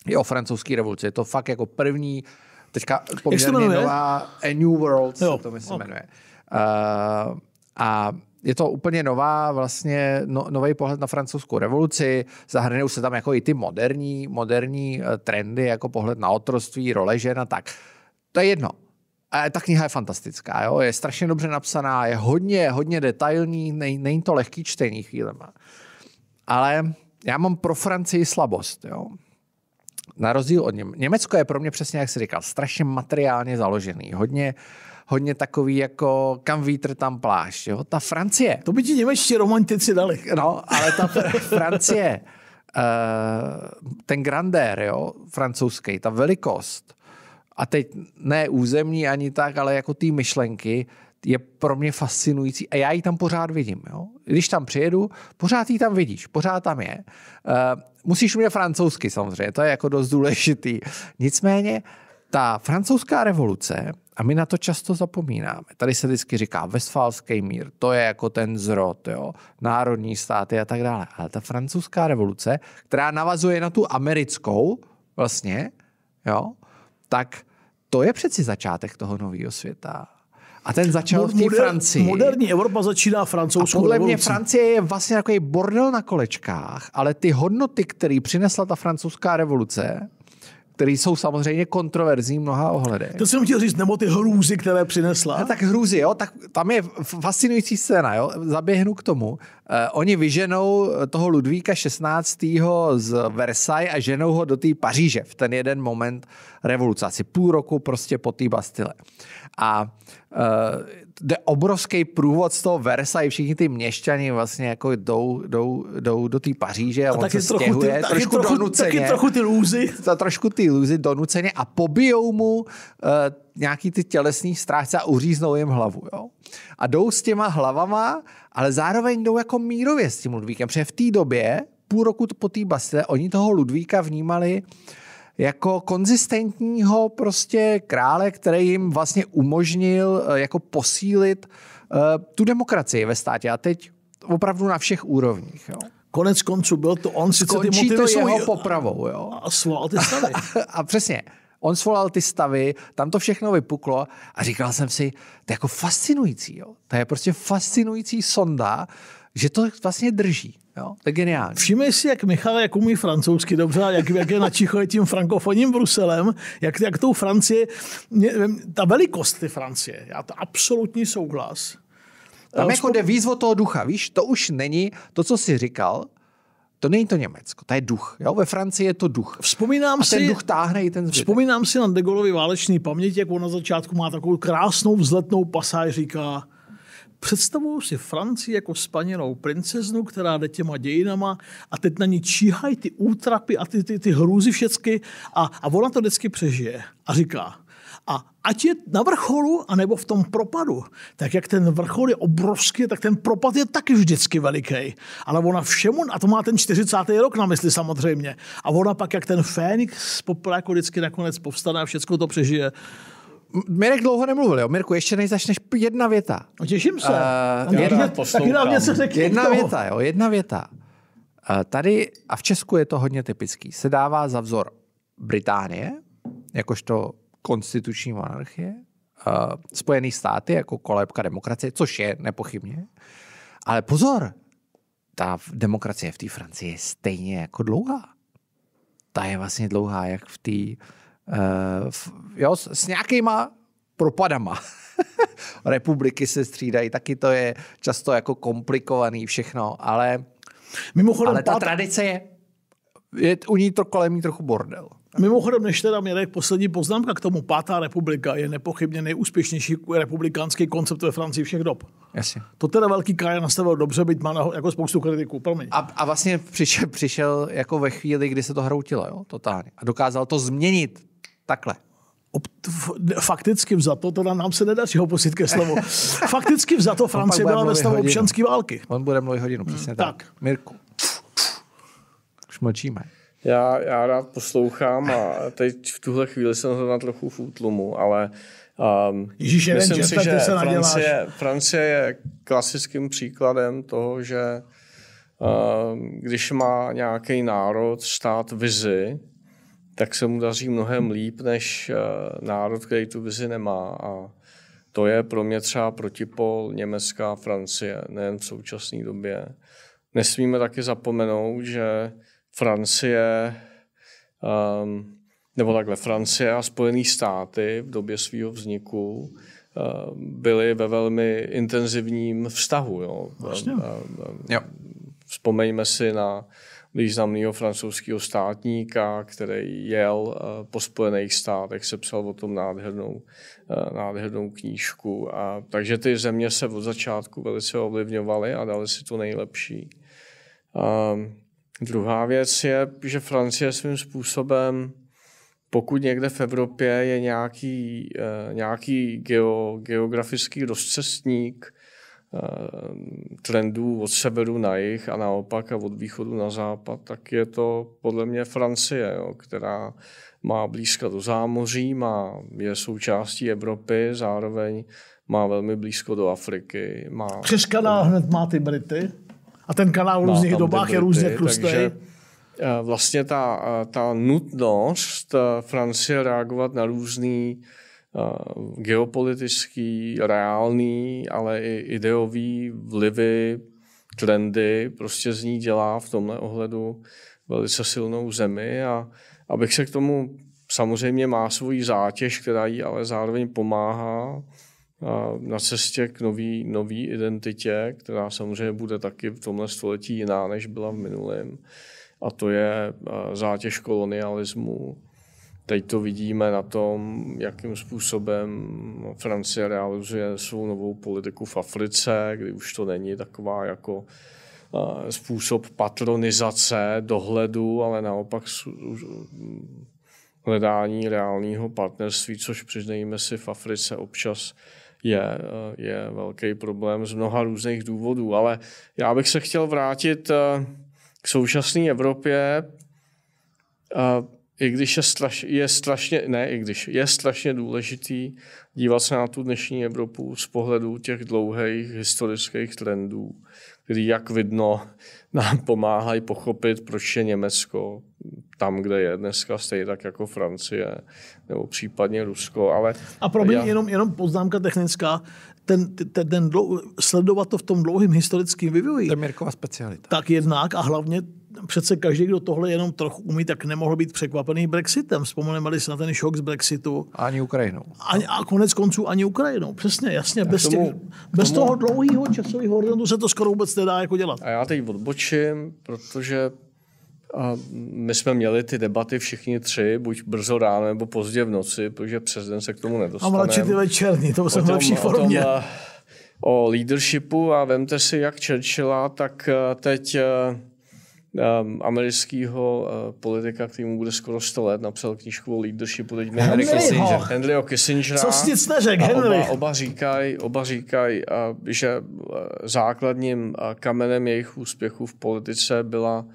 je o francouzské revoluci. Je to fakt jako první, teďka poměrně nová A New World, jo, se to myslím okay. jmenuje. Uh, a je to úplně nová, vlastně no, nový pohled na francouzskou revoluci. Zahrnují se tam jako i ty moderní, moderní eh, trendy, jako pohled na otroství, role žen a tak. To je jedno. A ta kniha je fantastická, jo? je strašně dobře napsaná, je hodně, hodně detailní, nej, není to lehký čtení chvílema. Ale já mám pro Francii slabost. Jo? Na rozdíl od Něm- Německo je pro mě přesně, jak jsi říkal, strašně materiálně založený. Hodně, hodně takový jako kam vítr, tam plášť. Jo? Ta Francie. To by ti němečtí romantici dali. No, ale ta Francie, uh, ten grandér, jo, francouzský, ta velikost, a teď ne územní ani tak, ale jako ty myšlenky, je pro mě fascinující a já ji tam pořád vidím. Jo? Když tam přijedu, pořád ji tam vidíš, pořád tam je. Uh, musíš umět francouzsky samozřejmě, to je jako dost důležitý. Nicméně ta francouzská revoluce, a my na to často zapomínáme, tady se vždycky říká Westfálský mír, to je jako ten zrod, jo, národní státy a tak dále. Ale ta francouzská revoluce, která navazuje na tu americkou vlastně, jo, tak to je přeci začátek toho nového světa. A ten začal v té Francii. Moderní Evropa začíná francouzskou A podle revolucí. mě Francie je vlastně takový bordel na kolečkách, ale ty hodnoty, které přinesla ta francouzská revoluce, které jsou samozřejmě kontroverzní mnoha ohledy. To jsem chtěl říct, nebo ty hrůzy, které přinesla. No, tak hrůzy, jo, tak tam je fascinující scéna, jo, zaběhnu k tomu. Uh, oni vyženou toho Ludvíka 16. z Versailles a ženou ho do té Paříže v ten jeden moment revoluce, asi půl roku prostě po té Bastile. A uh, jde obrovský průvod z toho Versailles, všichni ty měšťani vlastně jako jdou, jdou, jdou do té Paříže a, a on se trochu stěhuje, ty, trošku trochu, donuceně. Taky trochu ty lůzy. To, trošku ty lůzy donuceně a pobijou mu uh, nějaký ty tělesný strážce a uříznou jim hlavu. Jo? A jdou s těma hlavama, ale zároveň jdou jako mírově s tím Ludvíkem, protože v té době, půl roku po té Bastille, oni toho Ludvíka vnímali uh, jako konzistentního prostě krále, který jim vlastně umožnil eh, jako posílit uh, tu demokracii ve státě. A teď opravdu na všech úrovních. Jo. Konec konců byl to on, sice ty motivy to jeho jsou... popravou. Jo. A svolal ty stavy. a přesně. On svolal ty stavy, tam to všechno vypuklo a říkal jsem si, to je jako fascinující. Jo. To je prostě fascinující sonda, že to vlastně drží. Jo? To je geniální. Všimej si, jak Michal jak umí francouzsky dobře, jak, jak je načichuje tím frankofonním Bruselem, jak, jak tou Francie, ta velikost ty Francie, já to absolutní souhlas. Tam jako jde víc o toho ducha, víš, to už není to, co jsi říkal, to není to Německo, to je duch. Jo? Ve Francii je to duch. Vzpomínám A si, ten duch táhne i ten zbytek. Vzpomínám si na De Gaulleovi válečný paměť, jak on na začátku má takovou krásnou vzletnou pasáž, říká, Představuju si Francii jako spanělou princeznu, která jde těma dějinama a teď na ní číhají ty útrapy a ty, ty, ty hrůzy všecky a, a ona to vždycky přežije. A říká, a ať je na vrcholu, anebo v tom propadu, tak jak ten vrchol je obrovský, tak ten propad je taky vždycky veliký. Ale ona všemu, a to má ten 40. rok na mysli samozřejmě, a ona pak jak ten Fénix z popela jako vždycky nakonec povstane a všechno to přežije. Mirek dlouho nemluvil, jo? Mirku, ještě než začneš jedna věta. No, těším se. Uh, já rád taky poslouchám. nám něco řekni Jedna věta, jo, jedna věta. Uh, Tady, a v Česku je to hodně typický, se dává za vzor Británie, jakožto konstituční monarchie, uh, Spojený státy jako kolébka demokracie, což je nepochybně. Ale pozor, ta demokracie v té Francii je stejně jako dlouhá. Ta je vlastně dlouhá, jak v té, jo, s, s nějakýma propadama. Republiky se střídají, taky to je často jako komplikovaný všechno, ale, Mimochodem, ale ta pát- tradice je, je u ní to kolem ní trochu bordel. Mimochodem, než teda Mirek, poslední poznámka k tomu. Pátá republika je nepochybně nejúspěšnější republikánský koncept ve Francii všech dob. Jasně. To teda velký Kaja nastavil dobře, byť má na, jako spoustu kritiků. Promiň. A, a vlastně přišel, přišel jako ve chvíli, kdy se to hroutilo, jo, totálně. A dokázal to změnit takhle. Ob- f- Fakticky vzato, teda nám se nedaří ho pustit ke slovu. Fakticky vzato Francie byla ve stavu hodinu. občanské války. On bude mluvit hodinu, přesně tak. tak. Mirku. Už mlčíme. Já, já rád poslouchám a teď v tuhle chvíli jsem zrovna trochu v útlumu, ale um, Ježíš, myslím si, že se. Francie, Francie je klasickým příkladem toho, že um, když má nějaký národ stát vizi, tak se mu daří mnohem líp než uh, národ, který tu vizi nemá. A to je pro mě třeba protipol Německa a Francie, nejen v současné době. Nesmíme taky zapomenout, že Francie, um, nebo takhle Francie a Spojené státy v době svého vzniku uh, byly ve velmi intenzivním vztahu. Jo. Vlastně. Vzpomeňme si na významného francouzského státníka, který jel eh, po Spojených státech, sepsal o tom nádhernou, eh, nádhernou knížku. A, takže ty země se od začátku velice ovlivňovaly a dali si to nejlepší. A, druhá věc je, že Francie svým způsobem, pokud někde v Evropě je nějaký, eh, nějaký geo, geografický rozcestník, trendů od severu na jih a naopak a od východu na západ, tak je to podle mě Francie, jo, která má blízko do zámoří, má, je součástí Evropy, zároveň má velmi blízko do Afriky. Má, Přes kanál hned má ty Brity. A ten kanál v různých dobách je různě tlustý. takže, eh, Vlastně ta, eh, ta nutnost eh, Francie reagovat na různý eh, geopolitický, reálný, ale i ideový vlivy, trendy, prostě z ní dělá v tomhle ohledu velice silnou zemi a abych se k tomu samozřejmě má svoji zátěž, která jí ale zároveň pomáhá a na cestě k nový, nový identitě, která samozřejmě bude taky v tomhle století jiná, než byla v minulém. A to je a, zátěž kolonialismu. Teď to vidíme na tom, jakým způsobem Francie realizuje svou novou politiku v Africe, kdy už to není taková jako způsob patronizace, dohledu, ale naopak hledání reálného partnerství, což přiznejme si v Africe občas je, je velký problém z mnoha různých důvodů. Ale já bych se chtěl vrátit k současné Evropě, i když je, straš, je strašně, ne i když, je strašně důležitý dívat se na tu dnešní Evropu z pohledu těch dlouhých historických trendů, kdy, jak vidno, nám pomáhají pochopit, proč je Německo tam, kde je dneska, stejně tak jako Francie nebo případně Rusko. Ale a pro mě já... jenom, jenom poznámka technická ten, ten, ten dlou, sledovat to v tom dlouhém historickém vývoji. To je Mirkova specialita. Tak jednak a hlavně přece každý, kdo tohle jenom trochu umí, tak nemohl být překvapený Brexitem. Vzpomeneme si na ten šok z Brexitu. Ani Ukrajinou. Ani, a konec konců ani Ukrajinou. Přesně, jasně. Bez, tomu, těch, bez tomu... toho dlouhého časového horizontu se to skoro vůbec nedá jako dělat. A já teď odbočím, protože a my jsme měli ty debaty všichni tři, buď brzo ráno nebo pozdě v noci, protože přes den se k tomu nedostaneme. A radši ty večerní, to jsem v lepší formě. O, o leadershipu a vemte si jak Churchilla, tak teď um, amerického uh, politika, který mu bude skoro 100 let, napsal knížku o leadershipu, teď mi Henry Kissinger. Henryho Kissingera. Co jsi nic neřekl, Henry? Oba, oba říkají, oba říkaj, že základním kamenem jejich úspěchu v politice byla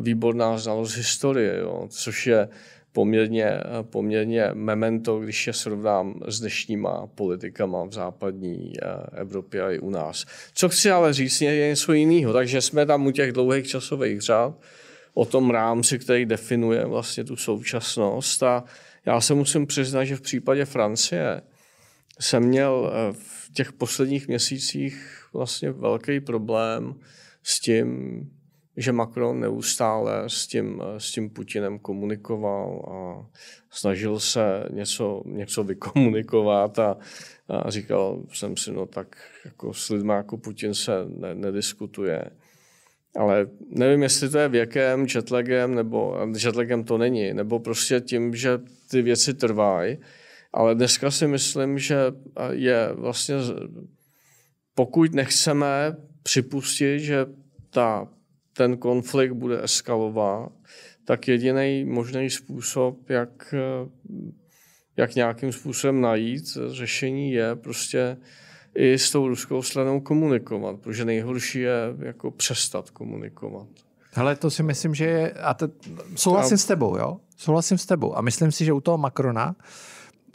výborná znalost historie, jo, což je poměrně, poměrně memento, když je srovnám s dnešníma politikama v západní eh, Evropě a i u nás. Co chci ale říct, je něco jiného. Takže jsme tam u těch dlouhých časových řád, o tom rámci, který definuje vlastně tu současnost. A já se musím přiznat, že v případě Francie jsem měl eh, v těch posledních měsících vlastně velký problém s tím, že Macron neustále s tím, s tím Putinem komunikoval a snažil se něco, něco vykomunikovat a, a říkal jsem si, no tak jako s lidmi jako Putin se ne, nediskutuje. Ale nevím, jestli to je věkem, jetlagem, nebo jetlagem to není, nebo prostě tím, že ty věci trvají. Ale dneska si myslím, že je vlastně, pokud nechceme připustit, že ta ten konflikt bude eskalovat, tak jediný možný způsob, jak, jak nějakým způsobem najít řešení, je prostě i s tou ruskou stranou komunikovat, protože nejhorší je jako přestat komunikovat. Hele, to si myslím, že je, a te, souhlasím a... s tebou, jo? Souhlasím s tebou. A myslím si, že u toho Macrona,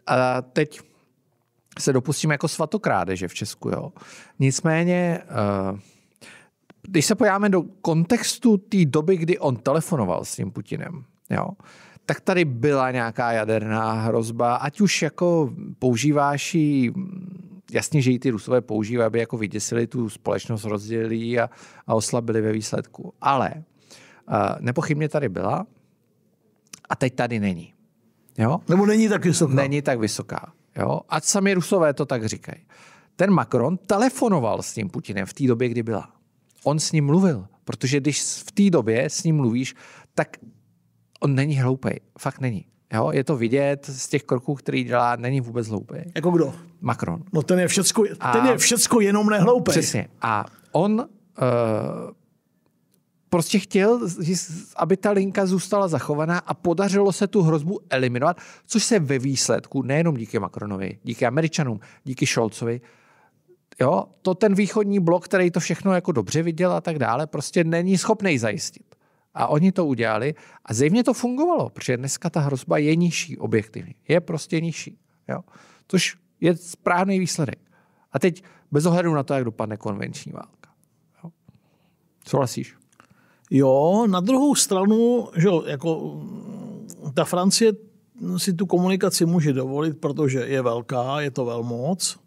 a teď se dopustíme jako svatokrádeže v Česku, jo? Nicméně, uh, když se podíváme do kontextu té doby, kdy on telefonoval s tím Putinem, jo, tak tady byla nějaká jaderná hrozba, ať už jako používáš ji, jasně, že ji ty Rusové používají, aby jako vyděsili tu společnost, rozdělili a, a oslabili ve výsledku. Ale uh, nepochybně tady byla a teď tady není. Jo? Nebo není tak vysoká. Není tak vysoká. Jo? A sami Rusové to tak říkají. Ten Macron telefonoval s tím Putinem v té době, kdy byla on s ním mluvil. Protože když v té době s ním mluvíš, tak on není hloupý. Fakt není. Jo, je to vidět z těch kroků, který dělá, není vůbec hloupý. Jako kdo? Macron. No ten je všecko, a, ten je všecko jenom nehloupý. Přesně. A on uh, prostě chtěl, aby ta linka zůstala zachovaná a podařilo se tu hrozbu eliminovat, což se ve výsledku, nejenom díky Macronovi, díky Američanům, díky Scholzovi, jo, to ten východní blok, který to všechno jako dobře viděl a tak dále, prostě není schopný zajistit. A oni to udělali a zjevně to fungovalo, protože dneska ta hrozba je nižší objektivně. Je prostě nižší. Jo? Což je správný výsledek. A teď bez ohledu na to, jak dopadne konvenční válka. Jo? Souhlasíš? Jo, na druhou stranu, že jako ta Francie si tu komunikaci může dovolit, protože je velká, je to velmoc,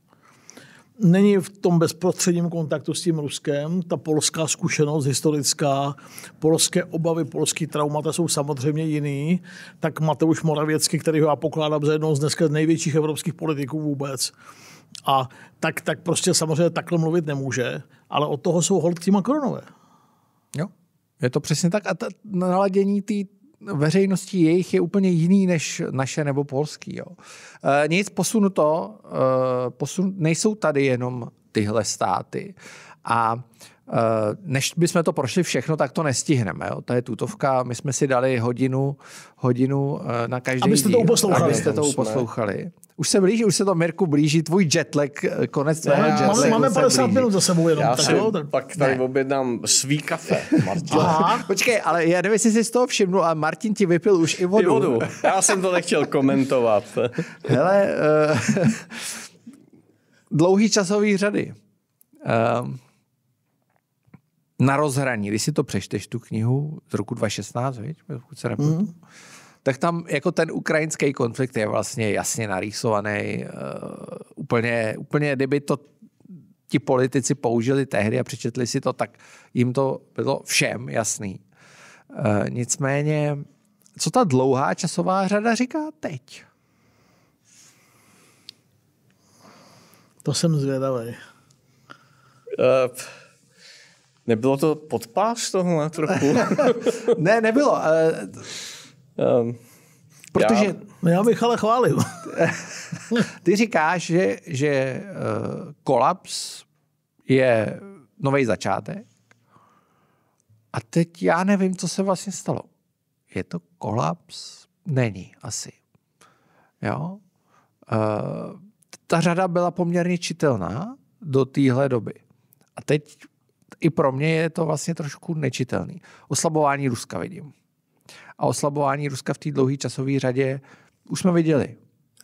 není v tom bezprostředním kontaktu s tím Ruskem. Ta polská zkušenost historická, polské obavy, polský traumata jsou samozřejmě jiný. Tak Mateusz Moravěcky, který ho já pokládám za jednoho z dneska největších evropských politiků vůbec, a tak, tak prostě samozřejmě takhle mluvit nemůže, ale od toho jsou hold ti Macronové. Jo, je to přesně tak. A ta naladění té veřejnosti jejich je úplně jiný než naše nebo polský. Jo. E, nic posunuto, e, posun, nejsou tady jenom tyhle státy. A Eh, než bychom to prošli všechno, tak to nestihneme. Jo? To je tutovka. My jsme si dali hodinu, hodinu eh, na každý Abyste to uposlouchali. Abyste to uposlouchali. Už se blíží, už se to, Mirku, blíží tvůj jetlag, eh, konec tvého jetlagu. Máme, máme 50 minut za sebou jenom. Já tak, si jo, tak... pak tady ne. objednám svý kafe, Martin. Aha. Počkej, ale já nevím, jestli jsi z toho všimnul, a Martin ti vypil už i vodu. I vodu. Já jsem to nechtěl komentovat. Hele, uh, dlouhý časový řady. Uh, na rozhraní, když si to přečteš, tu knihu z roku 2016, viď? pokud se nepletu, mm. Tak tam jako ten ukrajinský konflikt je vlastně jasně narýsovaný. Uh, úplně, úplně, kdyby to ti politici použili tehdy a přečetli si to, tak jim to bylo všem jasný. Uh, nicméně, co ta dlouhá časová řada říká teď? To jsem zvědavý. Uh, nebylo to podpář tohle trochu? ne, nebylo. Uh, um, protože... Já, no já bych ale chválil. ty říkáš, že, že uh, kolaps je nový začátek. A teď já nevím, co se vlastně stalo. Je to kolaps? Není asi. Jo? Uh, ta řada byla poměrně čitelná do téhle doby. A teď i pro mě je to vlastně trošku nečitelný. Oslabování Ruska vidím. A oslabování Ruska v té dlouhé časové řadě už jsme viděli.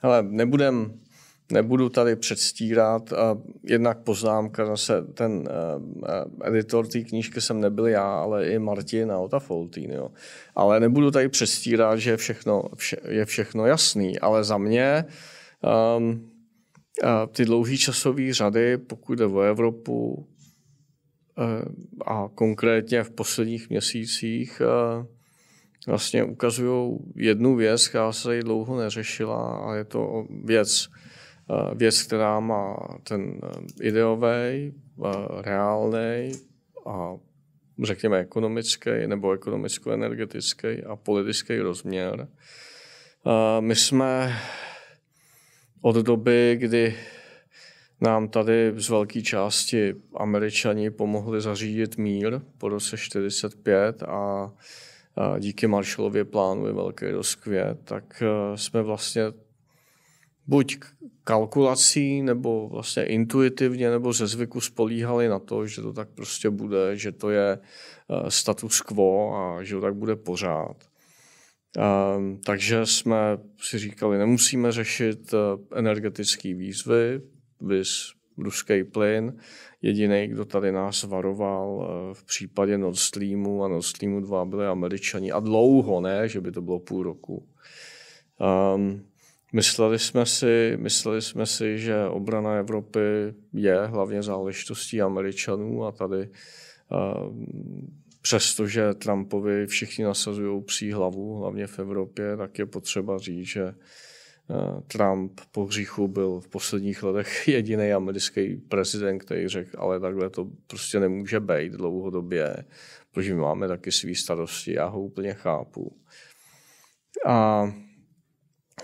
Ale nebudem, nebudu tady předstírat. Jednak poznámka, zase ten uh, editor té knížky jsem nebyl já, ale i Martin a Ota Foltín. Jo. Ale nebudu tady předstírat, že všechno, vše, je všechno jasný. Ale za mě um, ty dlouhé časové řady, pokud jde o Evropu eh, a konkrétně v posledních měsících, eh, vlastně ukazují jednu věc, která se dlouho neřešila a je to věc, eh, věc, která má ten ideový, reálný a řekněme ekonomický nebo ekonomicko-energetický a politický rozměr. My jsme od doby, kdy nám tady z velké části američani pomohli zařídit mír po roce 45 a, a díky Marshallově plánu je velký rozkvět, tak e, jsme vlastně buď kalkulací nebo vlastně intuitivně nebo ze zvyku spolíhali na to, že to tak prostě bude, že to je e, status quo a že to tak bude pořád. Ehm, takže jsme si říkali, nemusíme řešit eh, energetické výzvy, ruský plyn. Jediný, kdo tady nás varoval eh, v případě Nord Streamu a Nord Streamu 2 byli američani. A dlouho, ne, že by to bylo půl roku. Um, mysleli, jsme si, mysleli jsme si, že obrana Evropy je hlavně záležitostí američanů a tady um, přestože Trumpovi všichni nasazují psí hlavu, hlavně v Evropě, tak je potřeba říct, že Trump po hříchu byl v posledních letech jediný americký prezident, který řekl, ale takhle to prostě nemůže být dlouhodobě, protože my máme taky svý starosti, já ho úplně chápu. A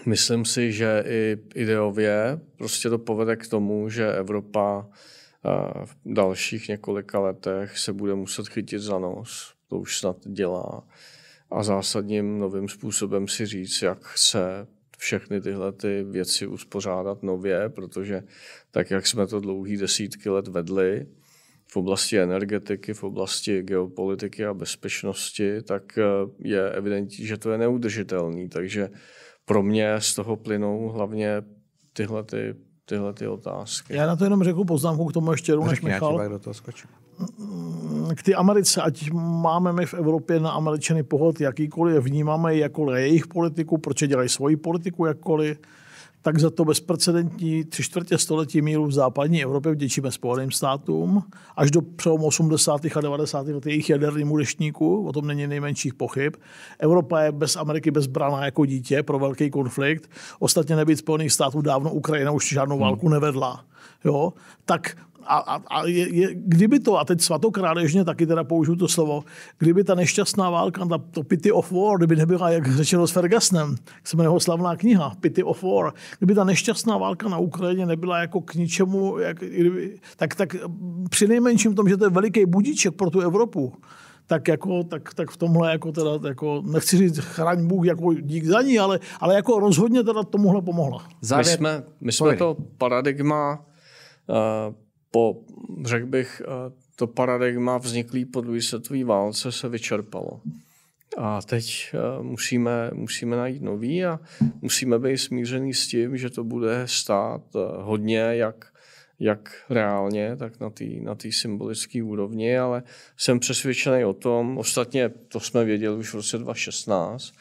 myslím si, že i ideově prostě to povede k tomu, že Evropa v dalších několika letech se bude muset chytit za nos. To už snad dělá. A zásadním novým způsobem si říct, jak chce všechny tyhle ty věci uspořádat nově, protože tak, jak jsme to dlouhý desítky let vedli v oblasti energetiky, v oblasti geopolitiky a bezpečnosti, tak eh, je evidentní, že to je neudržitelný. Takže pro mě z toho plynou hlavně tyhle ty tyhle ty otázky. Já na to jenom řeknu poznámku k tomu ještě než Michal. do toho skočím. K ty Americe, ať máme my v Evropě na Američany pohled jakýkoliv, vnímáme jako jejich politiku, proč dělají svoji politiku jakkoliv, tak za to bezprecedentní tři čtvrtě století míru v západní Evropě vděčíme Spojeným státům. Až do přelomu 80. a 90. let jejich jadernému deštníku, o tom není nejmenších pochyb. Evropa je bez Ameriky bezbraná jako dítě pro velký konflikt. Ostatně nebýt Spojených států dávno Ukrajina už žádnou válku nevedla. Jo? Tak a, a, a je, je, kdyby to, a teď svatokrádežně taky teda použiju to slovo, kdyby ta nešťastná válka, ta, to Pity of War, kdyby nebyla, jak řečeno s Fergusonem, jak se jmenuje slavná kniha, Pity of War, kdyby ta nešťastná válka na Ukrajině nebyla jako k ničemu, jak, kdyby, tak, tak při nejmenším tom, že to je veliký budíček pro tu Evropu, tak, jako, tak, tak v tomhle jako teda, jako, nechci říct chraň Bůh jako dík za ní, ale, ale jako rozhodně teda tomuhle pomohla. My jsme, my jsme to paradigma uh, po, řekl bych, eh, to paradigma vzniklý po druhé světové válce se vyčerpalo. A teď eh, musíme, musíme najít nový a musíme být smířený s tím, že to bude stát eh, hodně jak, jak reálně, tak na té na symbolické úrovni, ale jsem přesvědčený o tom, ostatně to jsme věděli už v roce 2016,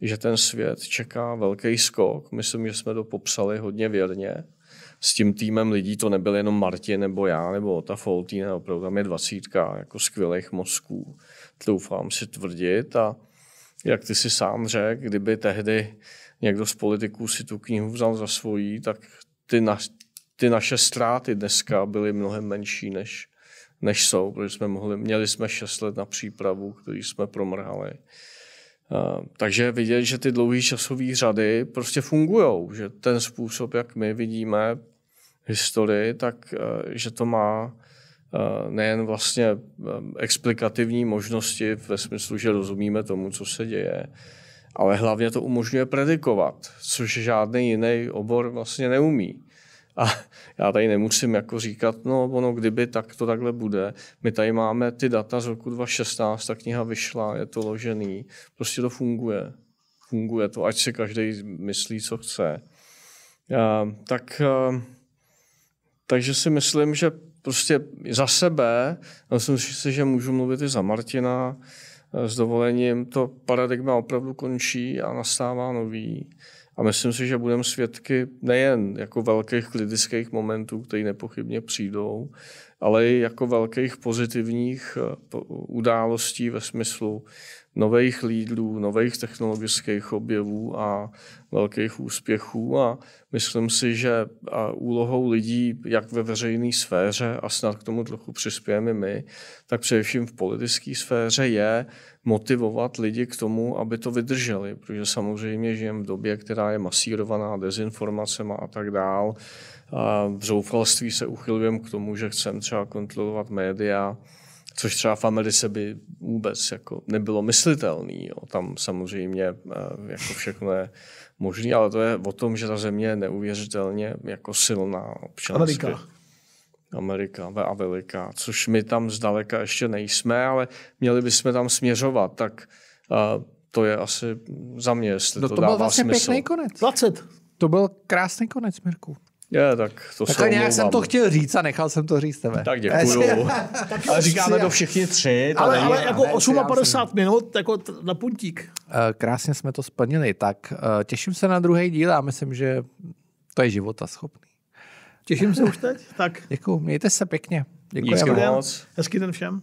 že ten svět čeká velký skok. Myslím, že jsme to popsali hodně věrně. S tím týmem lidí to nebyl jenom Martin nebo já nebo Ota Foltín, opravdu tam je dvacítka jako skvělých mozků. Troufám si tvrdit a jak ty si sám řekl, kdyby tehdy někdo z politiků si tu knihu vzal za svojí, tak ty, na, ty naše ztráty dneska byly mnohem menší, než, než jsou, protože jsme mohli, měli jsme 6 let na přípravu, který jsme promrhali. Uh, takže vidět, že ty dlouhé časové řady prostě fungují, že ten způsob, jak my vidíme historii, tak uh, že to má uh, nejen vlastně explikativní možnosti ve smyslu, že rozumíme tomu, co se děje, ale hlavně to umožňuje predikovat, což žádný jiný obor vlastně neumí. A já tady nemusím jako říkat, no ono kdyby, tak to takhle bude. My tady máme ty data z roku 2016, ta kniha vyšla, je to ložený, prostě to funguje. Funguje to, ať si každý myslí, co chce. A, tak, takže si myslím, že prostě za sebe, myslím si, že můžu mluvit i za Martina, s dovolením, to paradigma opravdu končí a nastává nový. A myslím si, že budeme svědky nejen jako velkých klidických momentů, které nepochybně přijdou, ale i jako velkých pozitivních eh, událostí ve smyslu nových lídrů, nových technologických objevů a velkých úspěchů a myslím si, že úlohou lidí, jak ve veřejné sféře a snad k tomu trochu přispějeme my, tak především v politické sféře je motivovat lidi k tomu, aby to vydrželi, protože samozřejmě žijeme v době, která je masírovaná dezinformacemi a tak dál. V zoufalství se uchylujeme k tomu, že chceme třeba kontrolovat média, což třeba v Americe by vůbec jako nebylo myslitelný. Jo. Tam samozřejmě eh, jako všechno je možné, ale to je o tom, že ta země je neuvěřitelně jako silná občansky. Amerika. Amerika a veliká, což my tam zdaleka ještě nejsme, ale měli bychom tam směřovat, tak uh, to je asi za mě, jestli no to, to dává byl vlastně smysl. pěkný konec. 20. To byl krásný konec, Mirku. Je, tak to Takhle se nějak jsem to omlouvám. chtěl říct a nechal jsem to říct tebe. Tak děkuju. ale říkáme to všichni tři. to Ale, ale jako ne, 58 minut jako na puntík. Eh, Krásně jsme to splnili, tak eh, těším se na druhý díl a myslím, že to je života schopný. Těším se už teď. Tak Děkuju, mějte se pěkně. Děkujeme. moc. hezký den všem.